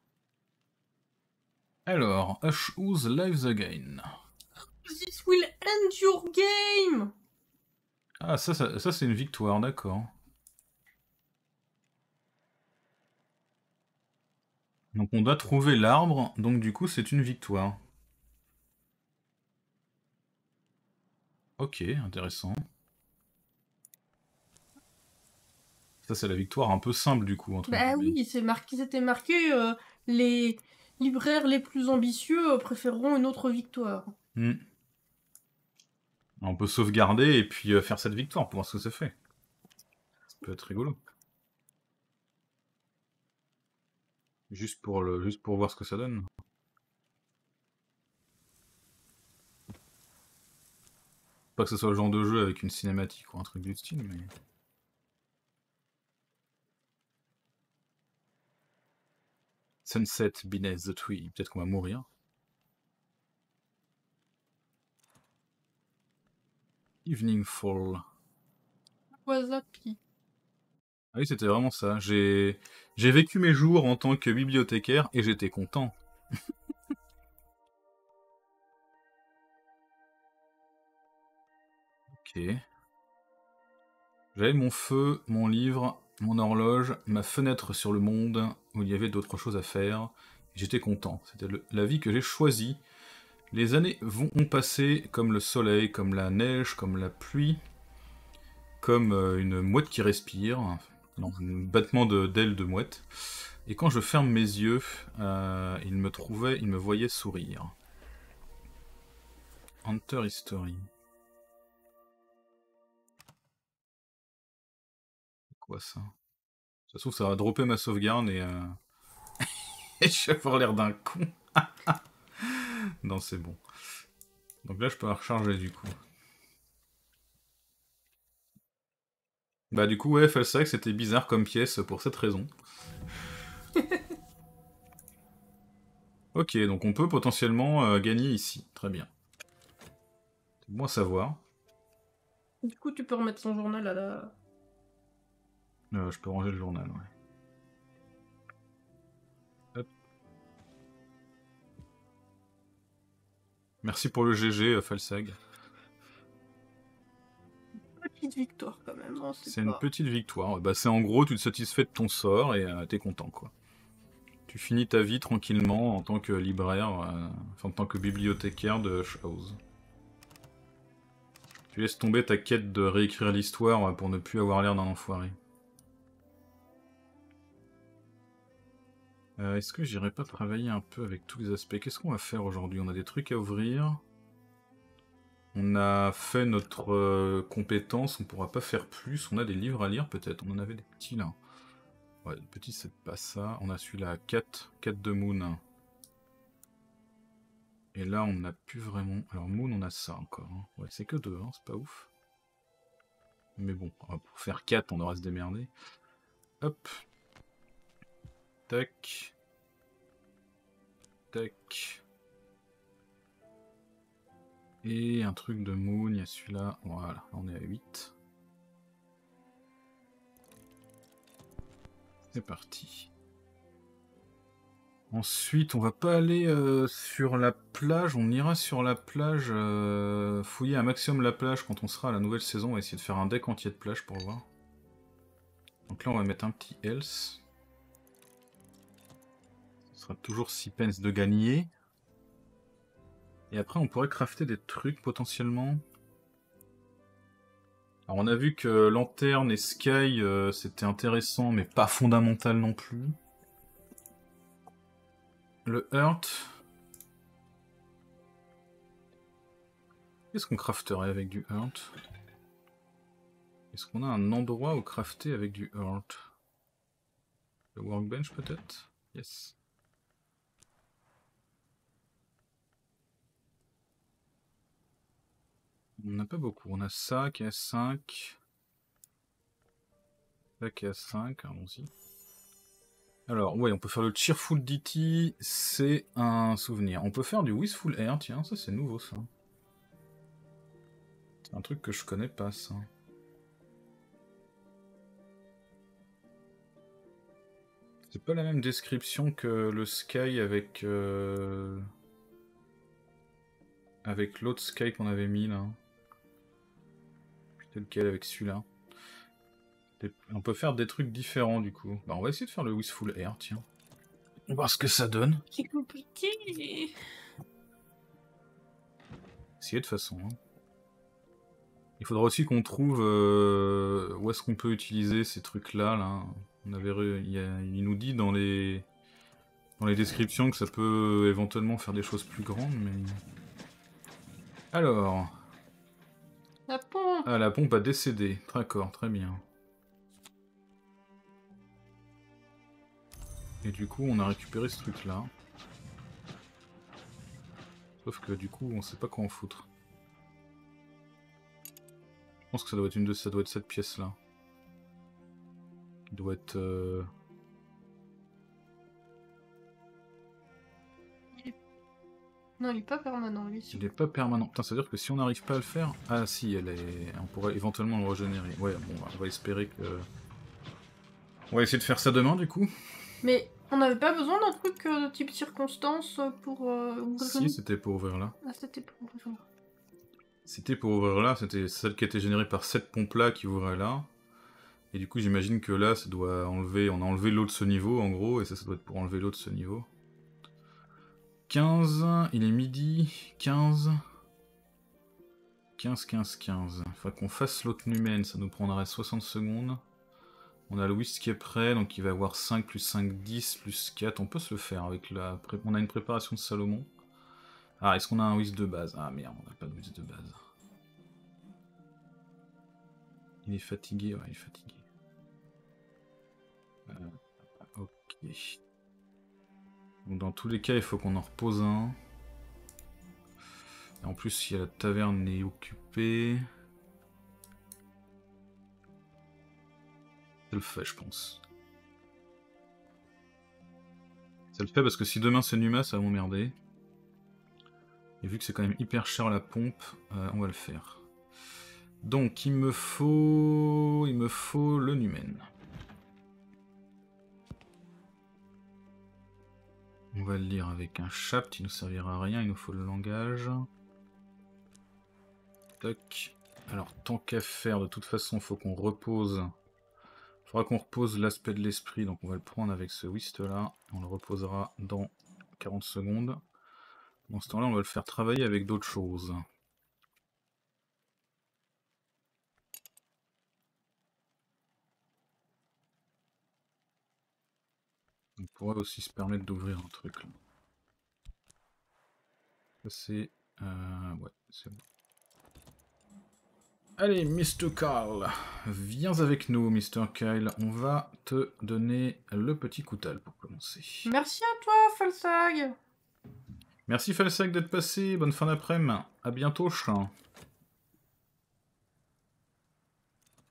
Alors, Ooze Lives Again. This will end your game Ah, ça, ça, c'est une victoire, d'accord. Donc on doit trouver l'arbre, donc du coup c'est une victoire. Ok, intéressant. Ça c'est la victoire un peu simple du coup. Entre bah oui, c'est marqué, c'était marqué euh, les libraires les plus ambitieux préféreront une autre victoire. Hmm. On peut sauvegarder et puis euh, faire cette victoire pour voir ce que ça fait. Ça peut être rigolo. Juste pour, le, juste pour voir ce que ça donne. Pas que ce soit le genre de jeu avec une cinématique ou un truc du style, mais... Sunset beneath the tree. Peut-être qu'on va mourir. Evening Fall. Wasapi. Ah oui, c'était vraiment ça. J'ai j'ai vécu mes jours en tant que bibliothécaire et j'étais content. J'avais mon feu, mon livre, mon horloge, ma fenêtre sur le monde où il y avait d'autres choses à faire. J'étais content. C'était la vie que j'ai choisie les années vont passer comme le soleil, comme la neige, comme la pluie, comme euh, une mouette qui respire, un battement d'ailes de, mouette. Et quand je ferme mes yeux, euh, il me trouvait, il me voyait sourire. Hunter History. Quoi ça Ça se trouve, ça va dropper ma sauvegarde et, euh... et je vais avoir l'air d'un con. non, c'est bon. Donc là, je peux la recharger du coup. Bah du coup, ouais, que c'était bizarre comme pièce pour cette raison. ok, donc on peut potentiellement euh, gagner ici. Très bien. C'est bon à savoir. Du coup, tu peux remettre son journal à la... Euh, je peux ranger le journal, ouais. Merci pour le GG, euh, Falsag. Petite victoire quand même. c'est une petite victoire. Bah, c'est en gros, tu te satisfais de ton sort et euh, t'es content, quoi. tu finis ta vie tranquillement en tant que libraire, euh, enfin, en tant que bibliothécaire de House. Tu laisses tomber ta quête de réécrire l'histoire pour ne plus avoir l'air d'un enfoiré. Euh, est-ce que j'irai pas travailler un peu avec tous les aspects? Qu'est-ce qu'on va faire aujourd'hui? On a des trucs à ouvrir. On a fait notre euh, compétence, on pourra pas faire plus. On a des livres à lire peut-être. On en avait des petits là. Ouais, les petits c'est pas ça. On a celui-là, 4, 4 de Moon. Et là on n'a plus vraiment... Alors Moon on a ça encore. Hein. Ouais, c'est que deux, hein, c'est pas ouf. Mais bon, pour faire 4 on aura se démerder. Hop, Tac. Tac. Et un truc de moon, il y a celui-là. Voilà, on est à 8. C'est parti. Ensuite, on va pas aller euh, sur la plage, on ira sur la plage, euh, fouiller un maximum la plage quand on sera à la nouvelle saison, on va essayer de faire un deck entier de plage pour voir. Donc là, on va mettre un petit else toujours 6 pence de gagner. Et après, on pourrait crafter des trucs potentiellement. Alors, on a vu que Lanterne et Sky, euh, c'était intéressant, mais pas fondamental non plus. Le Hurt. Qu'est-ce qu'on crafterait avec du Hurt Est-ce qu'on a un endroit où crafter avec du Hurt Le Workbench peut-être? Yes. On n'a pas beaucoup. On a ça qui est à 5. Ça qui est à 5. Allons-y. Alors, ouais, on peut faire le Cheerful DT. C'est un souvenir. On peut faire du Wistful Air. Tiens, ça c'est nouveau ça. C'est un truc que je connais pas ça. C'est pas la même description que le Sky avec... Euh, avec l'autre Sky qu'on avait mis là lequel avec celui-là. On peut faire des trucs différents du coup. Bah, on va essayer de faire le Wistful Air, tiens. On va voir ce que ça donne. C'est compliqué. Essayer de façon. Hein. Il faudra aussi qu'on trouve euh, où est-ce qu'on peut utiliser ces trucs-là. Là. On avait, il, nous dit dans les dans les descriptions que ça peut éventuellement faire des choses plus grandes, mais. Alors, la pompe Ah, la pompe a décédé. D'accord, très bien. Et du coup, on a récupéré ce truc-là. Sauf que du coup, on sait pas quoi en foutre. Je pense que ça doit être une de ça doit être cette pièce-là. Doit être... Euh, Non, il est pas permanent, lui. Il est pas permanent. Putain, ça veut dire que si on n'arrive pas à le faire... Ah si, elle est... on pourrait éventuellement le régénérer. Ouais, bon, on va espérer que... On va essayer de faire ça demain, du coup. Mais on n'avait pas besoin d'un truc euh, de type circonstance pour euh, ouvrir Si, c'était pour ouvrir là. Ah, c'était pour ouvrir là. C'était pour ouvrir là, c'était celle qui était générée par cette pompe-là qui ouvrait là. Et du coup, j'imagine que là, ça doit enlever... On a enlevé l'eau de ce niveau, en gros, et ça, ça doit être pour enlever l'eau de ce niveau. 15, il est midi, 15. 15, 15, 15. Il faudrait qu'on fasse l'autre numène, ça nous prendrait 60 secondes. On a le whisk qui est prêt, donc il va avoir 5 plus 5, 10 plus 4. On peut se le faire avec la... On a une préparation de Salomon. Ah, est-ce qu'on a un whisk de base? Ah merde, on n'a pas de whisk de base. Il est fatigué, ouais, il est fatigué. Euh, ok dans tous les cas, il faut qu'on en repose un. En plus, si la taverne est occupée... Ça le fait, je pense. Ça le fait parce que si demain c'est Numa, ça va m'emmerder. Et vu que c'est quand même hyper cher la pompe, euh, on va le faire. Donc il me faut... Il me faut le Numen. On va le lire avec un chapt, il nous servira à rien, il nous faut le langage. Tac. Alors tant qu'à faire, de toute façon, il faut qu'on repose. Faudra qu'on repose l'aspect de l'esprit, donc on va le prendre avec ce whist là. On le reposera dans 40 secondes. Dans ce temps-là, on va le faire travailler avec d'autres choses. Pourrait aussi se permettre d'ouvrir un truc là. c'est... Euh, ouais, c'est bon. Allez, Mr. Kyle, viens avec nous, Mr. Kyle. On va te donner le petit coutal pour commencer. Merci à toi, Falsag. Merci, Falsag, d'être passé. Bonne fin d'après-midi. À bientôt, chat.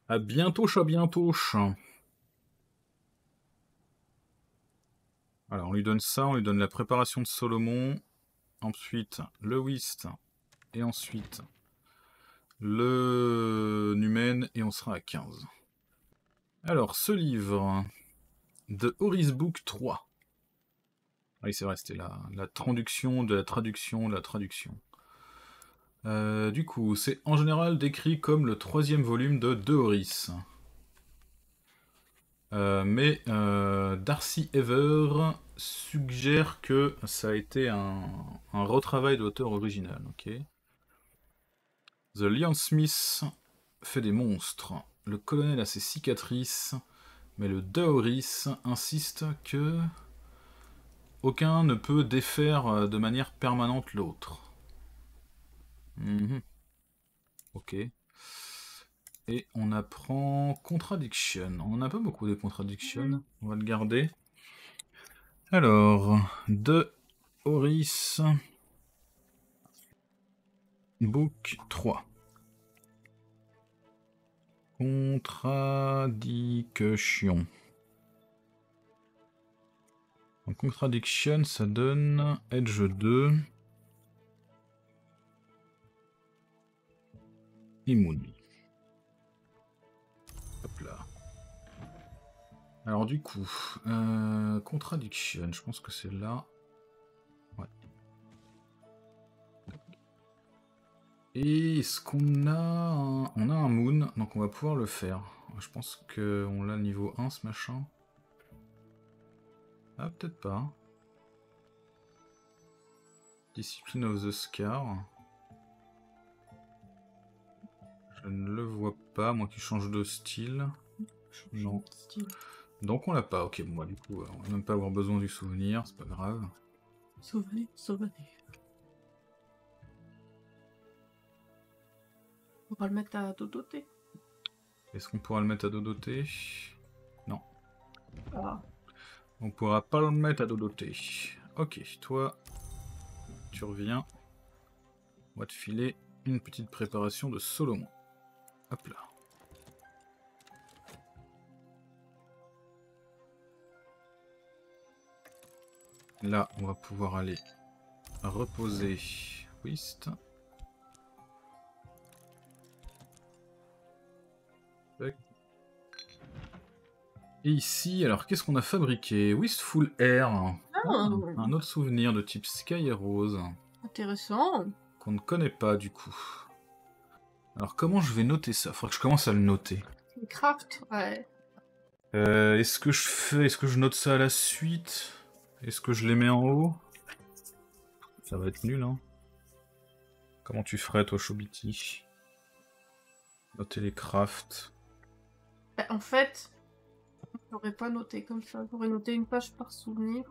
À bientôt, chat, bientôt, chat. Alors, on lui donne ça, on lui donne la préparation de Solomon. Ensuite, le whist. Et ensuite, le Numen. Et on sera à 15. Alors, ce livre de Horis Book 3. Oui, c'est vrai, c'était la, la, traduction de la traduction de la traduction. Euh, du coup, c'est en général décrit comme le troisième volume de De Horis. Euh, mais euh, Darcy Ever suggère que ça a été un, retravail de l'auteur original. The Leon Smith fait des monstres. Le colonel a ses cicatrices, mais le Daoris insiste que aucun ne peut défaire euh, de manière permanente l'autre. Mhm. Ok. Et on apprend Contradiction. On n'a pas beaucoup de Contradiction. On va le garder. Alors, de Horis. Book 3. Contradiction. Contradiction, ça donne Edge 2. Immune. Alors du coup, euh, Contradiction, je pense que c'est là. Ouais. Et est-ce qu'on a un... On a un Moon, donc on va pouvoir le faire. Je pense qu'on l'a niveau 1 ce machin. Ah, peut-être pas. Discipline of the Scar. Je ne le vois pas, moi qui change de style. Non. Donc on l'a pas, ok, bon bah du coup on va même pas avoir besoin du souvenir, c'est pas grave. Souvenir, souvenir. On va le mettre à dodoter. Est-ce qu'on pourra le mettre à dodoter Non. Ah. On pourra pas le mettre à dodoter. Ok, toi, tu reviens. On va te filer une petite préparation de Solomon. Hop là. Là, on va pouvoir aller reposer Whist. Et ici, alors qu'est-ce qu'on a fabriqué? Wistful Air. Ah. Un autre souvenir de type Sky et Rose. Intéressant. Qu'on ne connaît pas du coup. Alors comment je vais noter ça? Faudrait que je commence à le noter. Craft, ouais. Euh, est-ce que je fais, est-ce que je note ça à la suite? Est-ce que je les mets en haut? Ça va être nul, hein. Comment tu ferais, toi, Chobiti? Noter les crafts. Bah, en fait, j'aurais pas noté comme ça. J'aurais noté une page par souvenir.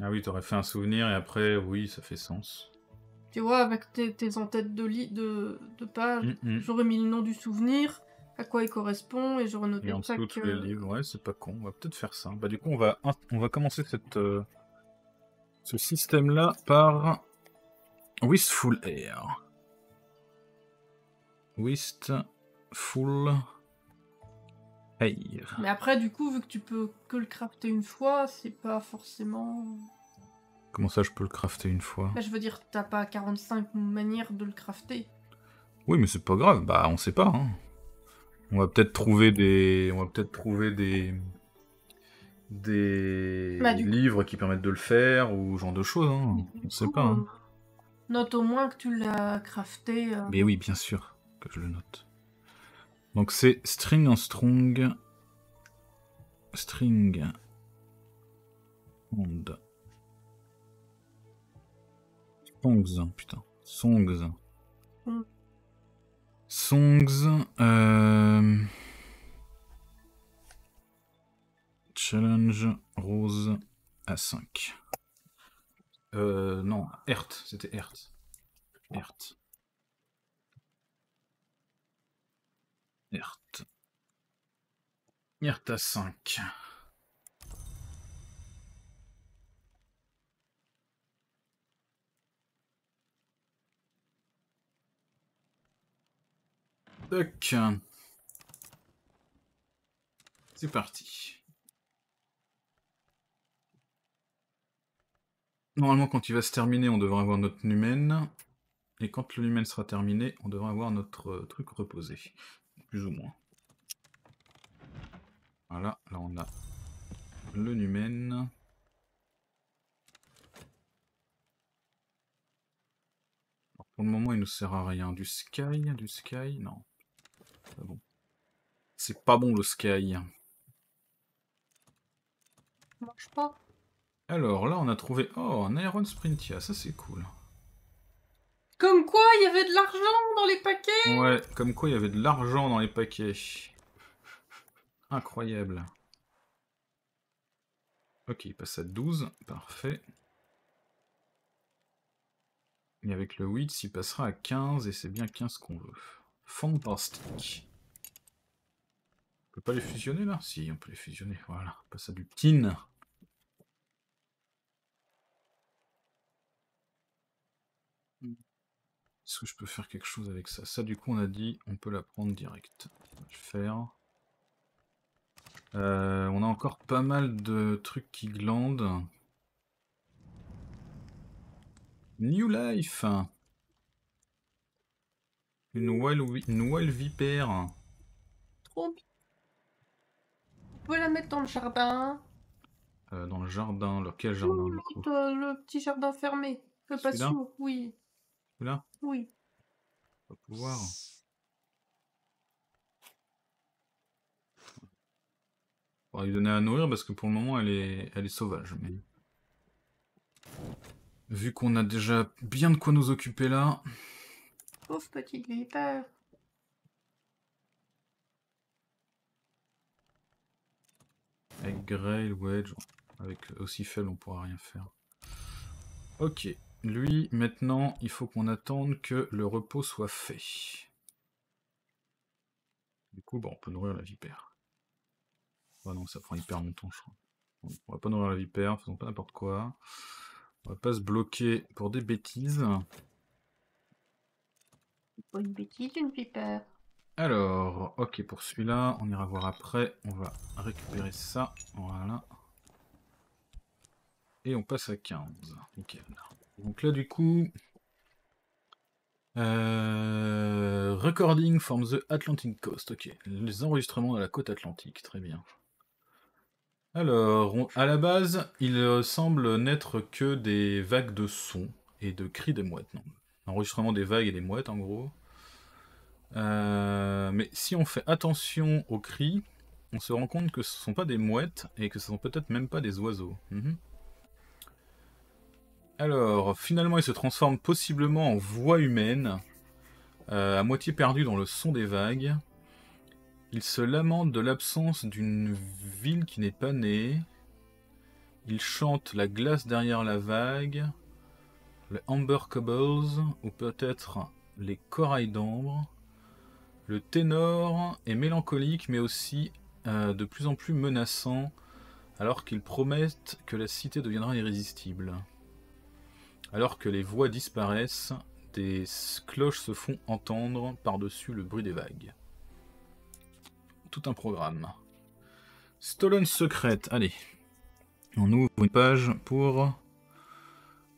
Ah oui, t'aurais fait un souvenir et après, oui, ça fait sens. Tu vois, avec tes, en-têtes de, lit de, de page, mm, mm. j'aurais mis le nom du souvenir, à quoi il correspond et je noté et en dessous, tous les livres, ouais, c'est pas con, on va peut-être faire ça. Bah du coup, on va, on va commencer cette, euh, ce système-là par Wistful Air. Wistful Air. Mais après, du coup, vu que tu peux que le crafter une fois, c'est pas forcément... Comment ça, je peux le crafter une fois? Bah, Je veux dire, t'as pas 45 manières de le crafter. Oui, mais c'est pas grave, bah on sait pas, hein. On va peut-être trouver des, on va peut-être trouver des, des bah, livres qui permettent de le faire ou genre de choses. Hein. On sait pas. Hein. Note au moins que tu l'as crafté. Euh. Mais oui, bien sûr que je le note. Donc c'est String en Strong String. Songs, putain. Songs. Mm. Songs. Euh... Challenge Rose à 5. Euh, non, Hert, c'était Hert. Hert. Hert. Hert à 5. C'est parti. Normalement, quand il va se terminer, on devrait avoir notre numen. Et quand le numen sera terminé, on devrait avoir notre euh, truc reposé. Plus ou moins. Voilà, là on a le numen. pour le moment, il nous sert à rien. Du sky, du sky, non. Bon. C'est pas bon le sky. Pas. Alors là, on a trouvé... Oh, un Iron Sprintia, ça c'est cool. Comme quoi, il y avait de l'argent dans les paquets Ouais, comme quoi il y avait de l'argent dans les paquets. Incroyable. Ok, il passe à 12, parfait. Et avec le 8, il passera à 15, et c'est bien 15 qu'on veut. Fantastique. Peut pas les fusionner là? Si, on peut les fusionner, voilà. On passe à du tin. Est-ce que je peux faire quelque chose avec ça? Ça, du coup, on a dit, on peut la prendre direct. Faire. Euh, on a encore pas mal de trucs qui glandent. New Life Une Wild, une Vipère. Trop bien. Peut la mettre dans le jardin. Euh, dans le jardin, lequel jardin Le petit jardin fermé. Le patio, oui. Là Oui. On va pouvoir. On va lui donner à nourrir parce que pour le moment elle est, elle est sauvage. Mais... Vu qu'on a déjà bien de quoi nous occuper là. Pauvre petite vipère. Avec Grey, Wedge, avec aussi faible on pourra rien faire. Ok. Lui, maintenant, il faut qu'on attende que le repos soit fait. Du coup, bon, on peut nourrir la vipère. Oh non, ça prend hyper longtemps, je crois. on va pas nourrir la vipère, faisons pas n'importe quoi. On va pas se bloquer pour des bêtises. Pas une bêtise, une vipère. Alors, ok, pour celui-là, on ira voir après. On va récupérer ça. Voilà. Et on passe à 15. Nickel. Donc là, du coup... Euh, recording from the Atlantic Coast. Ok, les enregistrements de la côte atlantique. Très bien. Alors, à la base, il semble n'être que des vagues de sons et de cris des mouettes. Non? Enregistrement des vagues et des mouettes, en gros. Euh, mais si on fait attention aux cris, on se rend compte que ce ne sont pas des mouettes et que ce sont peut-être même pas des oiseaux. Mhm. Alors, finalement, il se transforme possiblement en voix humaine, euh, à moitié perdu dans le son des vagues. Il se lamente de l'absence d'une ville qui n'est pas née. Il chante la glace derrière la vague, le Amber Cobbles, ou peut-être les corails d'ambre. Le ténor est mélancolique mais aussi euh, de plus en plus menaçant, alors qu'il promet que la cité deviendra irrésistible. Alors que les voix disparaissent, des cloches se font entendre par-dessus le bruit des vagues. Tout un programme. Stolen Secret, allez. On ouvre une page pour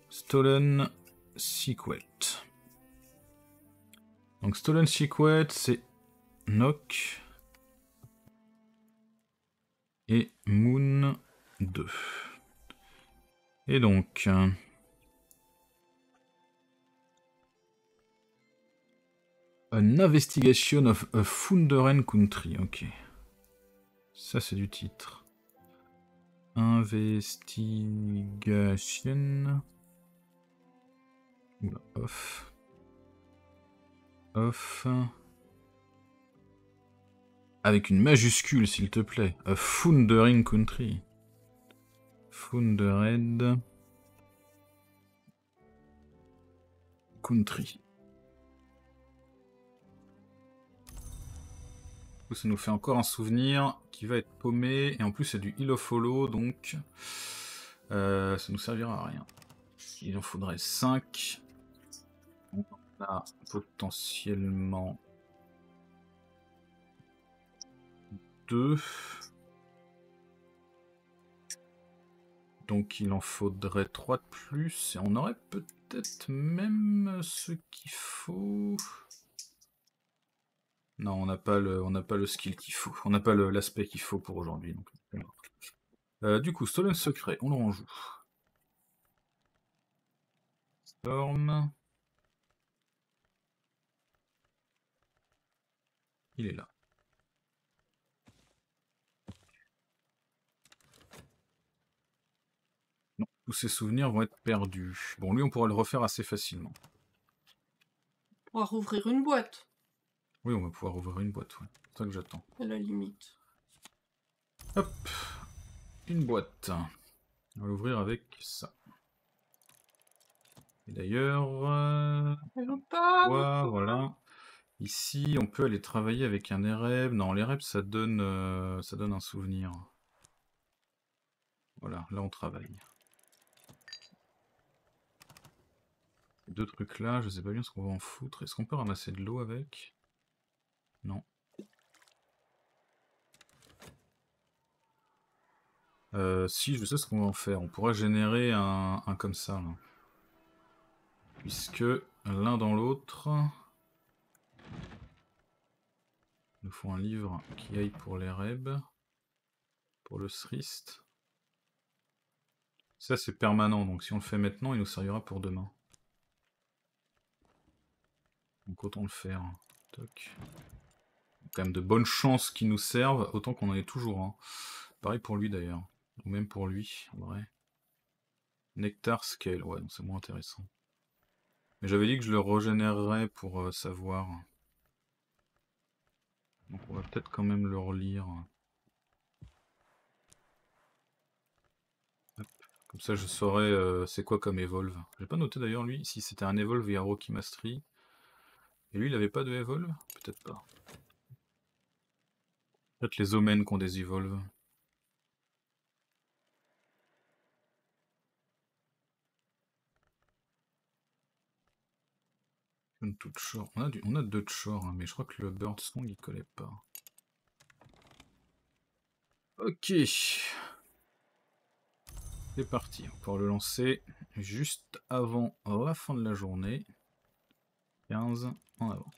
Stolen Secret. Donc Stolen Secret, c'est Nock et Moon 2. Et donc, An Investigation of a Funderen Country, ok. Ça c'est du titre. Investigation. off. Off. Avec une majuscule, s'il te plaît. A Foundering Country. Foundered. Country. Ça nous fait encore un souvenir qui va être paumé. Et en plus, c'est du Heal of Follow, donc euh, ça nous servira à rien. Il en faudrait 5. On a potentiellement 2. Donc il en faudrait 3 de plus. Et on aurait peut-être même ce qu'il faut. Non, on n'a pas le, on n'a pas le skill qu'il faut. On n'a pas l'aspect qu'il faut pour aujourd'hui. Euh, du coup, Stolen Secret, on le renjoue. Storm. Il est là. Non, tous ces souvenirs vont être perdus. Bon, lui, on pourra le refaire assez facilement. On va rouvrir une boîte. Oui, on va pouvoir ouvrir une boîte, ouais. C'est ça que j'attends. À la limite. Hop, une boîte. On va l'ouvrir avec ça. Et d'ailleurs, euh... voilà. Ici, on peut aller travailler avec un EREB. Non, l'EREB, ça donne, euh, ça donne un souvenir. Voilà, là on travaille. Deux trucs là, je sais pas bien ce qu'on va en foutre. Est-ce qu'on peut ramasser de l'eau avec? Non. Euh, si, je sais ce qu'on va en faire. On pourra générer un, comme ça. Puisque l'un dans l'autre... nous faut un livre qui aille pour les REB. Pour le SRIST. Ça c'est permanent, donc si on le fait maintenant, il nous servira pour demain. Donc autant le faire. Toc quand même de bonnes chances qui nous servent, autant qu'on en ait toujours un. Pareil pour lui d'ailleurs. Ou même pour lui, en vrai. Nectar Scale, ouais, c'est moins intéressant. Mais j'avais dit que je le régénérerais pour euh, savoir. Donc on va peut-être quand même le relire. Comme ça je saurais euh, c'est quoi comme Evolve. J'ai pas noté d'ailleurs lui si c'était un Evolve et un Rocky Mastery. Et lui il avait pas de Evolve? Peut-être pas. Peut-être les omens qu'on des evolve. Une toute short. On a, du, on a deux short, hein, mais je crois que le bird song il collait pas. Ok. C'est parti, on va le lancer juste avant la fin de la journée. 15 en avant.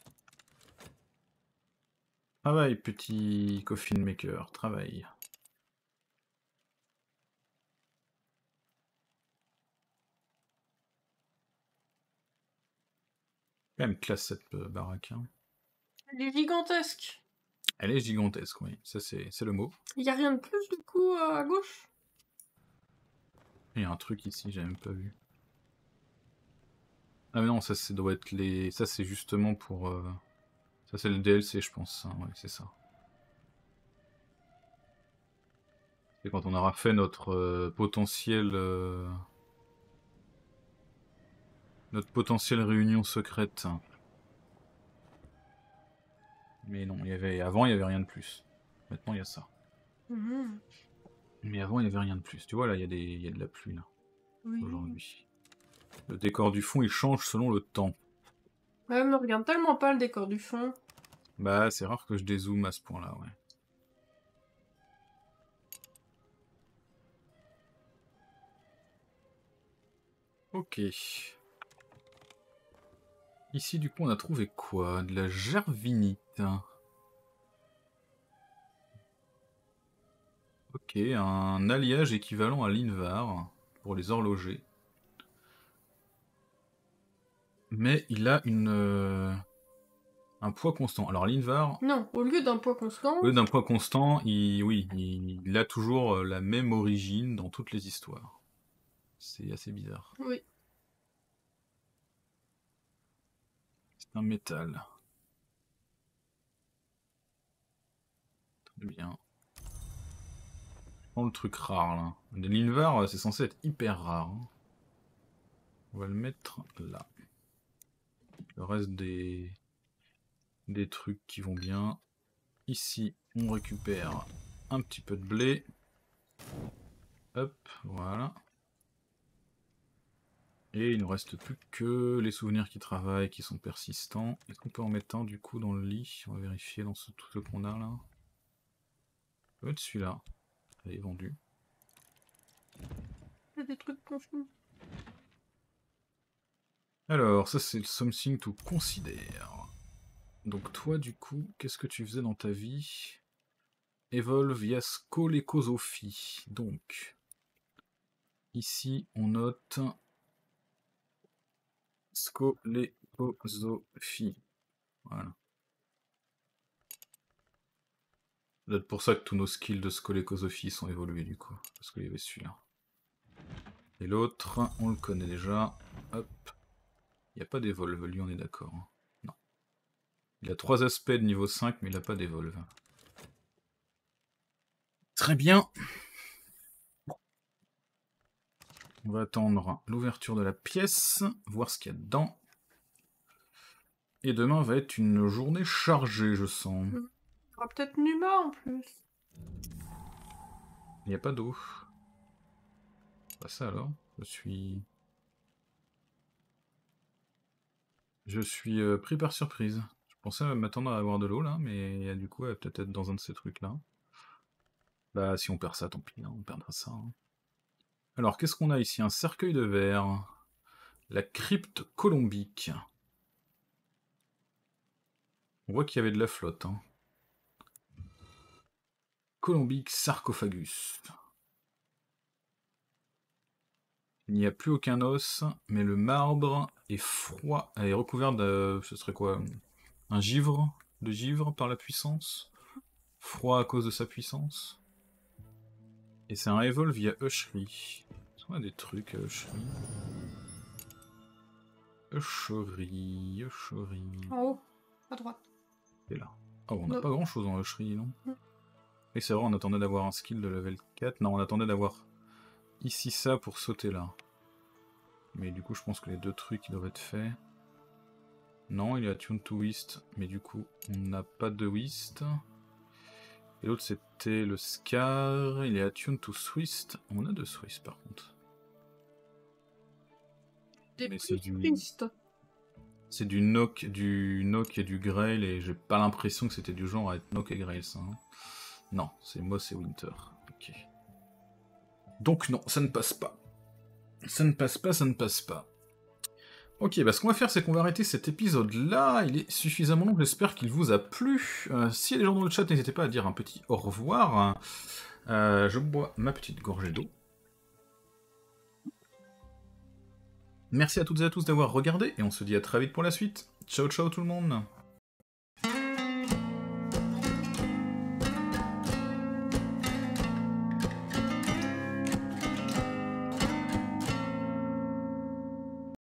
Travaille, petit coffin maker, travaille. Quand même classe cette euh, baraque. Hein. Elle est gigantesque. Elle est gigantesque, oui. Ça, c'est le mot. Il n'y a rien de plus, du coup, à gauche? Il y a un truc ici, j'ai même pas vu. Ah mais non, ça, doit être les... Ça, c'est justement pour... Euh, ça c'est le DLC je pense, hein, ouais, c'est ça. C'est quand on aura fait notre euh, potentiel... Notre potentielle réunion secrète. Mais non, il y avait... avant il n'y avait rien de plus. Maintenant il y a ça. Mhm. Mais avant il n'y avait rien de plus. Tu vois là, il y, a des... y a de la pluie là. Aujourd'hui. Le décor du fond il change selon le temps. Ouais, mais regarde tellement pas le décor du fond. Bah, c'est rare que je dézoome à ce point-là, ouais. Ok. Ici, du coup, on a trouvé quoi? De la gervinite. Ok, un alliage équivalent à l'invar pour les horlogers. Mais il a une... Euh, Un poids constant. Alors l'Invar. Non, au lieu d'un poids constant. Au lieu d'un poids constant, il, oui, il, a toujours euh, la même origine dans toutes les histoires. C'est assez bizarre. Oui. Un métal. Très bien. Prends le truc rare là. L'Invar, c'est censé être hyper rare. Hein. On va le mettre là. Le reste des, des trucs qui vont bien. Ici, on récupère un petit peu de blé. Hop, voilà. Et il ne reste plus que les souvenirs qui travaillent, qui sont persistants. Est-ce qu'on peut en mettre un du coup dans le lit? On va vérifier dans ce, tout ce qu'on a là. Peut être celui-là. Il est vendu. Il y a des trucs alors, ça c'est le something to consider. Donc toi, du coup, qu'est-ce que tu faisais dans ta vie? Evolve via scolécosophie. Donc, ici, on note scolécosophie. Voilà. C'est pour ça que tous nos skills de scolécosophie sont évolués, du coup. Parce qu'il y avait celui-là. Et l'autre, on le connaît déjà. Hop. Il n'y a pas d'Evolve, lui on est d'accord. Hein. Non. Il a trois aspects de niveau 5, mais il n'a pas d'Evolve. Très bien. On va attendre l'ouverture de la pièce, voir ce qu'il y a dedans. Et demain va être une journée chargée, je sens. Il y aura peut-être Numa en plus. Il n'y a pas d'eau. Pas ça alors. Je suis... Je suis euh, pris par surprise. Je pensais m'attendre à avoir de l'eau là, mais du coup, elle peut-être être dans un de ces trucs là. Bah, si on perd ça, tant pis, hein, on perdra ça. Hein. Alors, qu'est-ce qu'on a ici? Un cercueil de verre. La crypte colombique. On voit qu'il y avait de la flotte. Hein. Colombique sarcophagus. Il n'y a plus aucun os, mais le marbre est froid, est recouvert de... ce serait quoi? Un givre? De givre par la puissance? Froid à cause de sa puissance? Et c'est un evolve via Ushery. On a des trucs à Ushery. Ushery, Ushery... En haut, à droite. Et là. Oh, on n'a pas grand chose en Ushery, non Et c'est vrai, on attendait d'avoir un skill de level 4. Non, on attendait d'avoir ici ça pour sauter là. Mais du coup, je pense que les deux trucs doivent être faits. Non, il y a Tune to Whist, mais du coup, on n'a pas de Whist. Et l'autre, c'était le Scar. Il est Tune to Swist. On a de Swist, par contre. C'est du... C'est du Nock, du Nock et du Grail, et j'ai pas l'impression que c'était du genre à être Nock et Grail, ça. Hein. Non, c'est Moss et Winter. Ok. Donc non, ça ne passe pas. Ça ne passe pas, ça ne passe pas. Ok, bah ce qu'on va faire, c'est qu'on va arrêter cet épisode-là. Il est suffisamment long, j'espère qu'il vous a plu. Euh, S'il y a des gens dans le chat, n'hésitez pas à dire un petit au revoir. Euh, je bois ma petite gorgée d'eau. Merci à toutes et à tous d'avoir regardé, et on se dit à très vite pour la suite. Ciao ciao tout le monde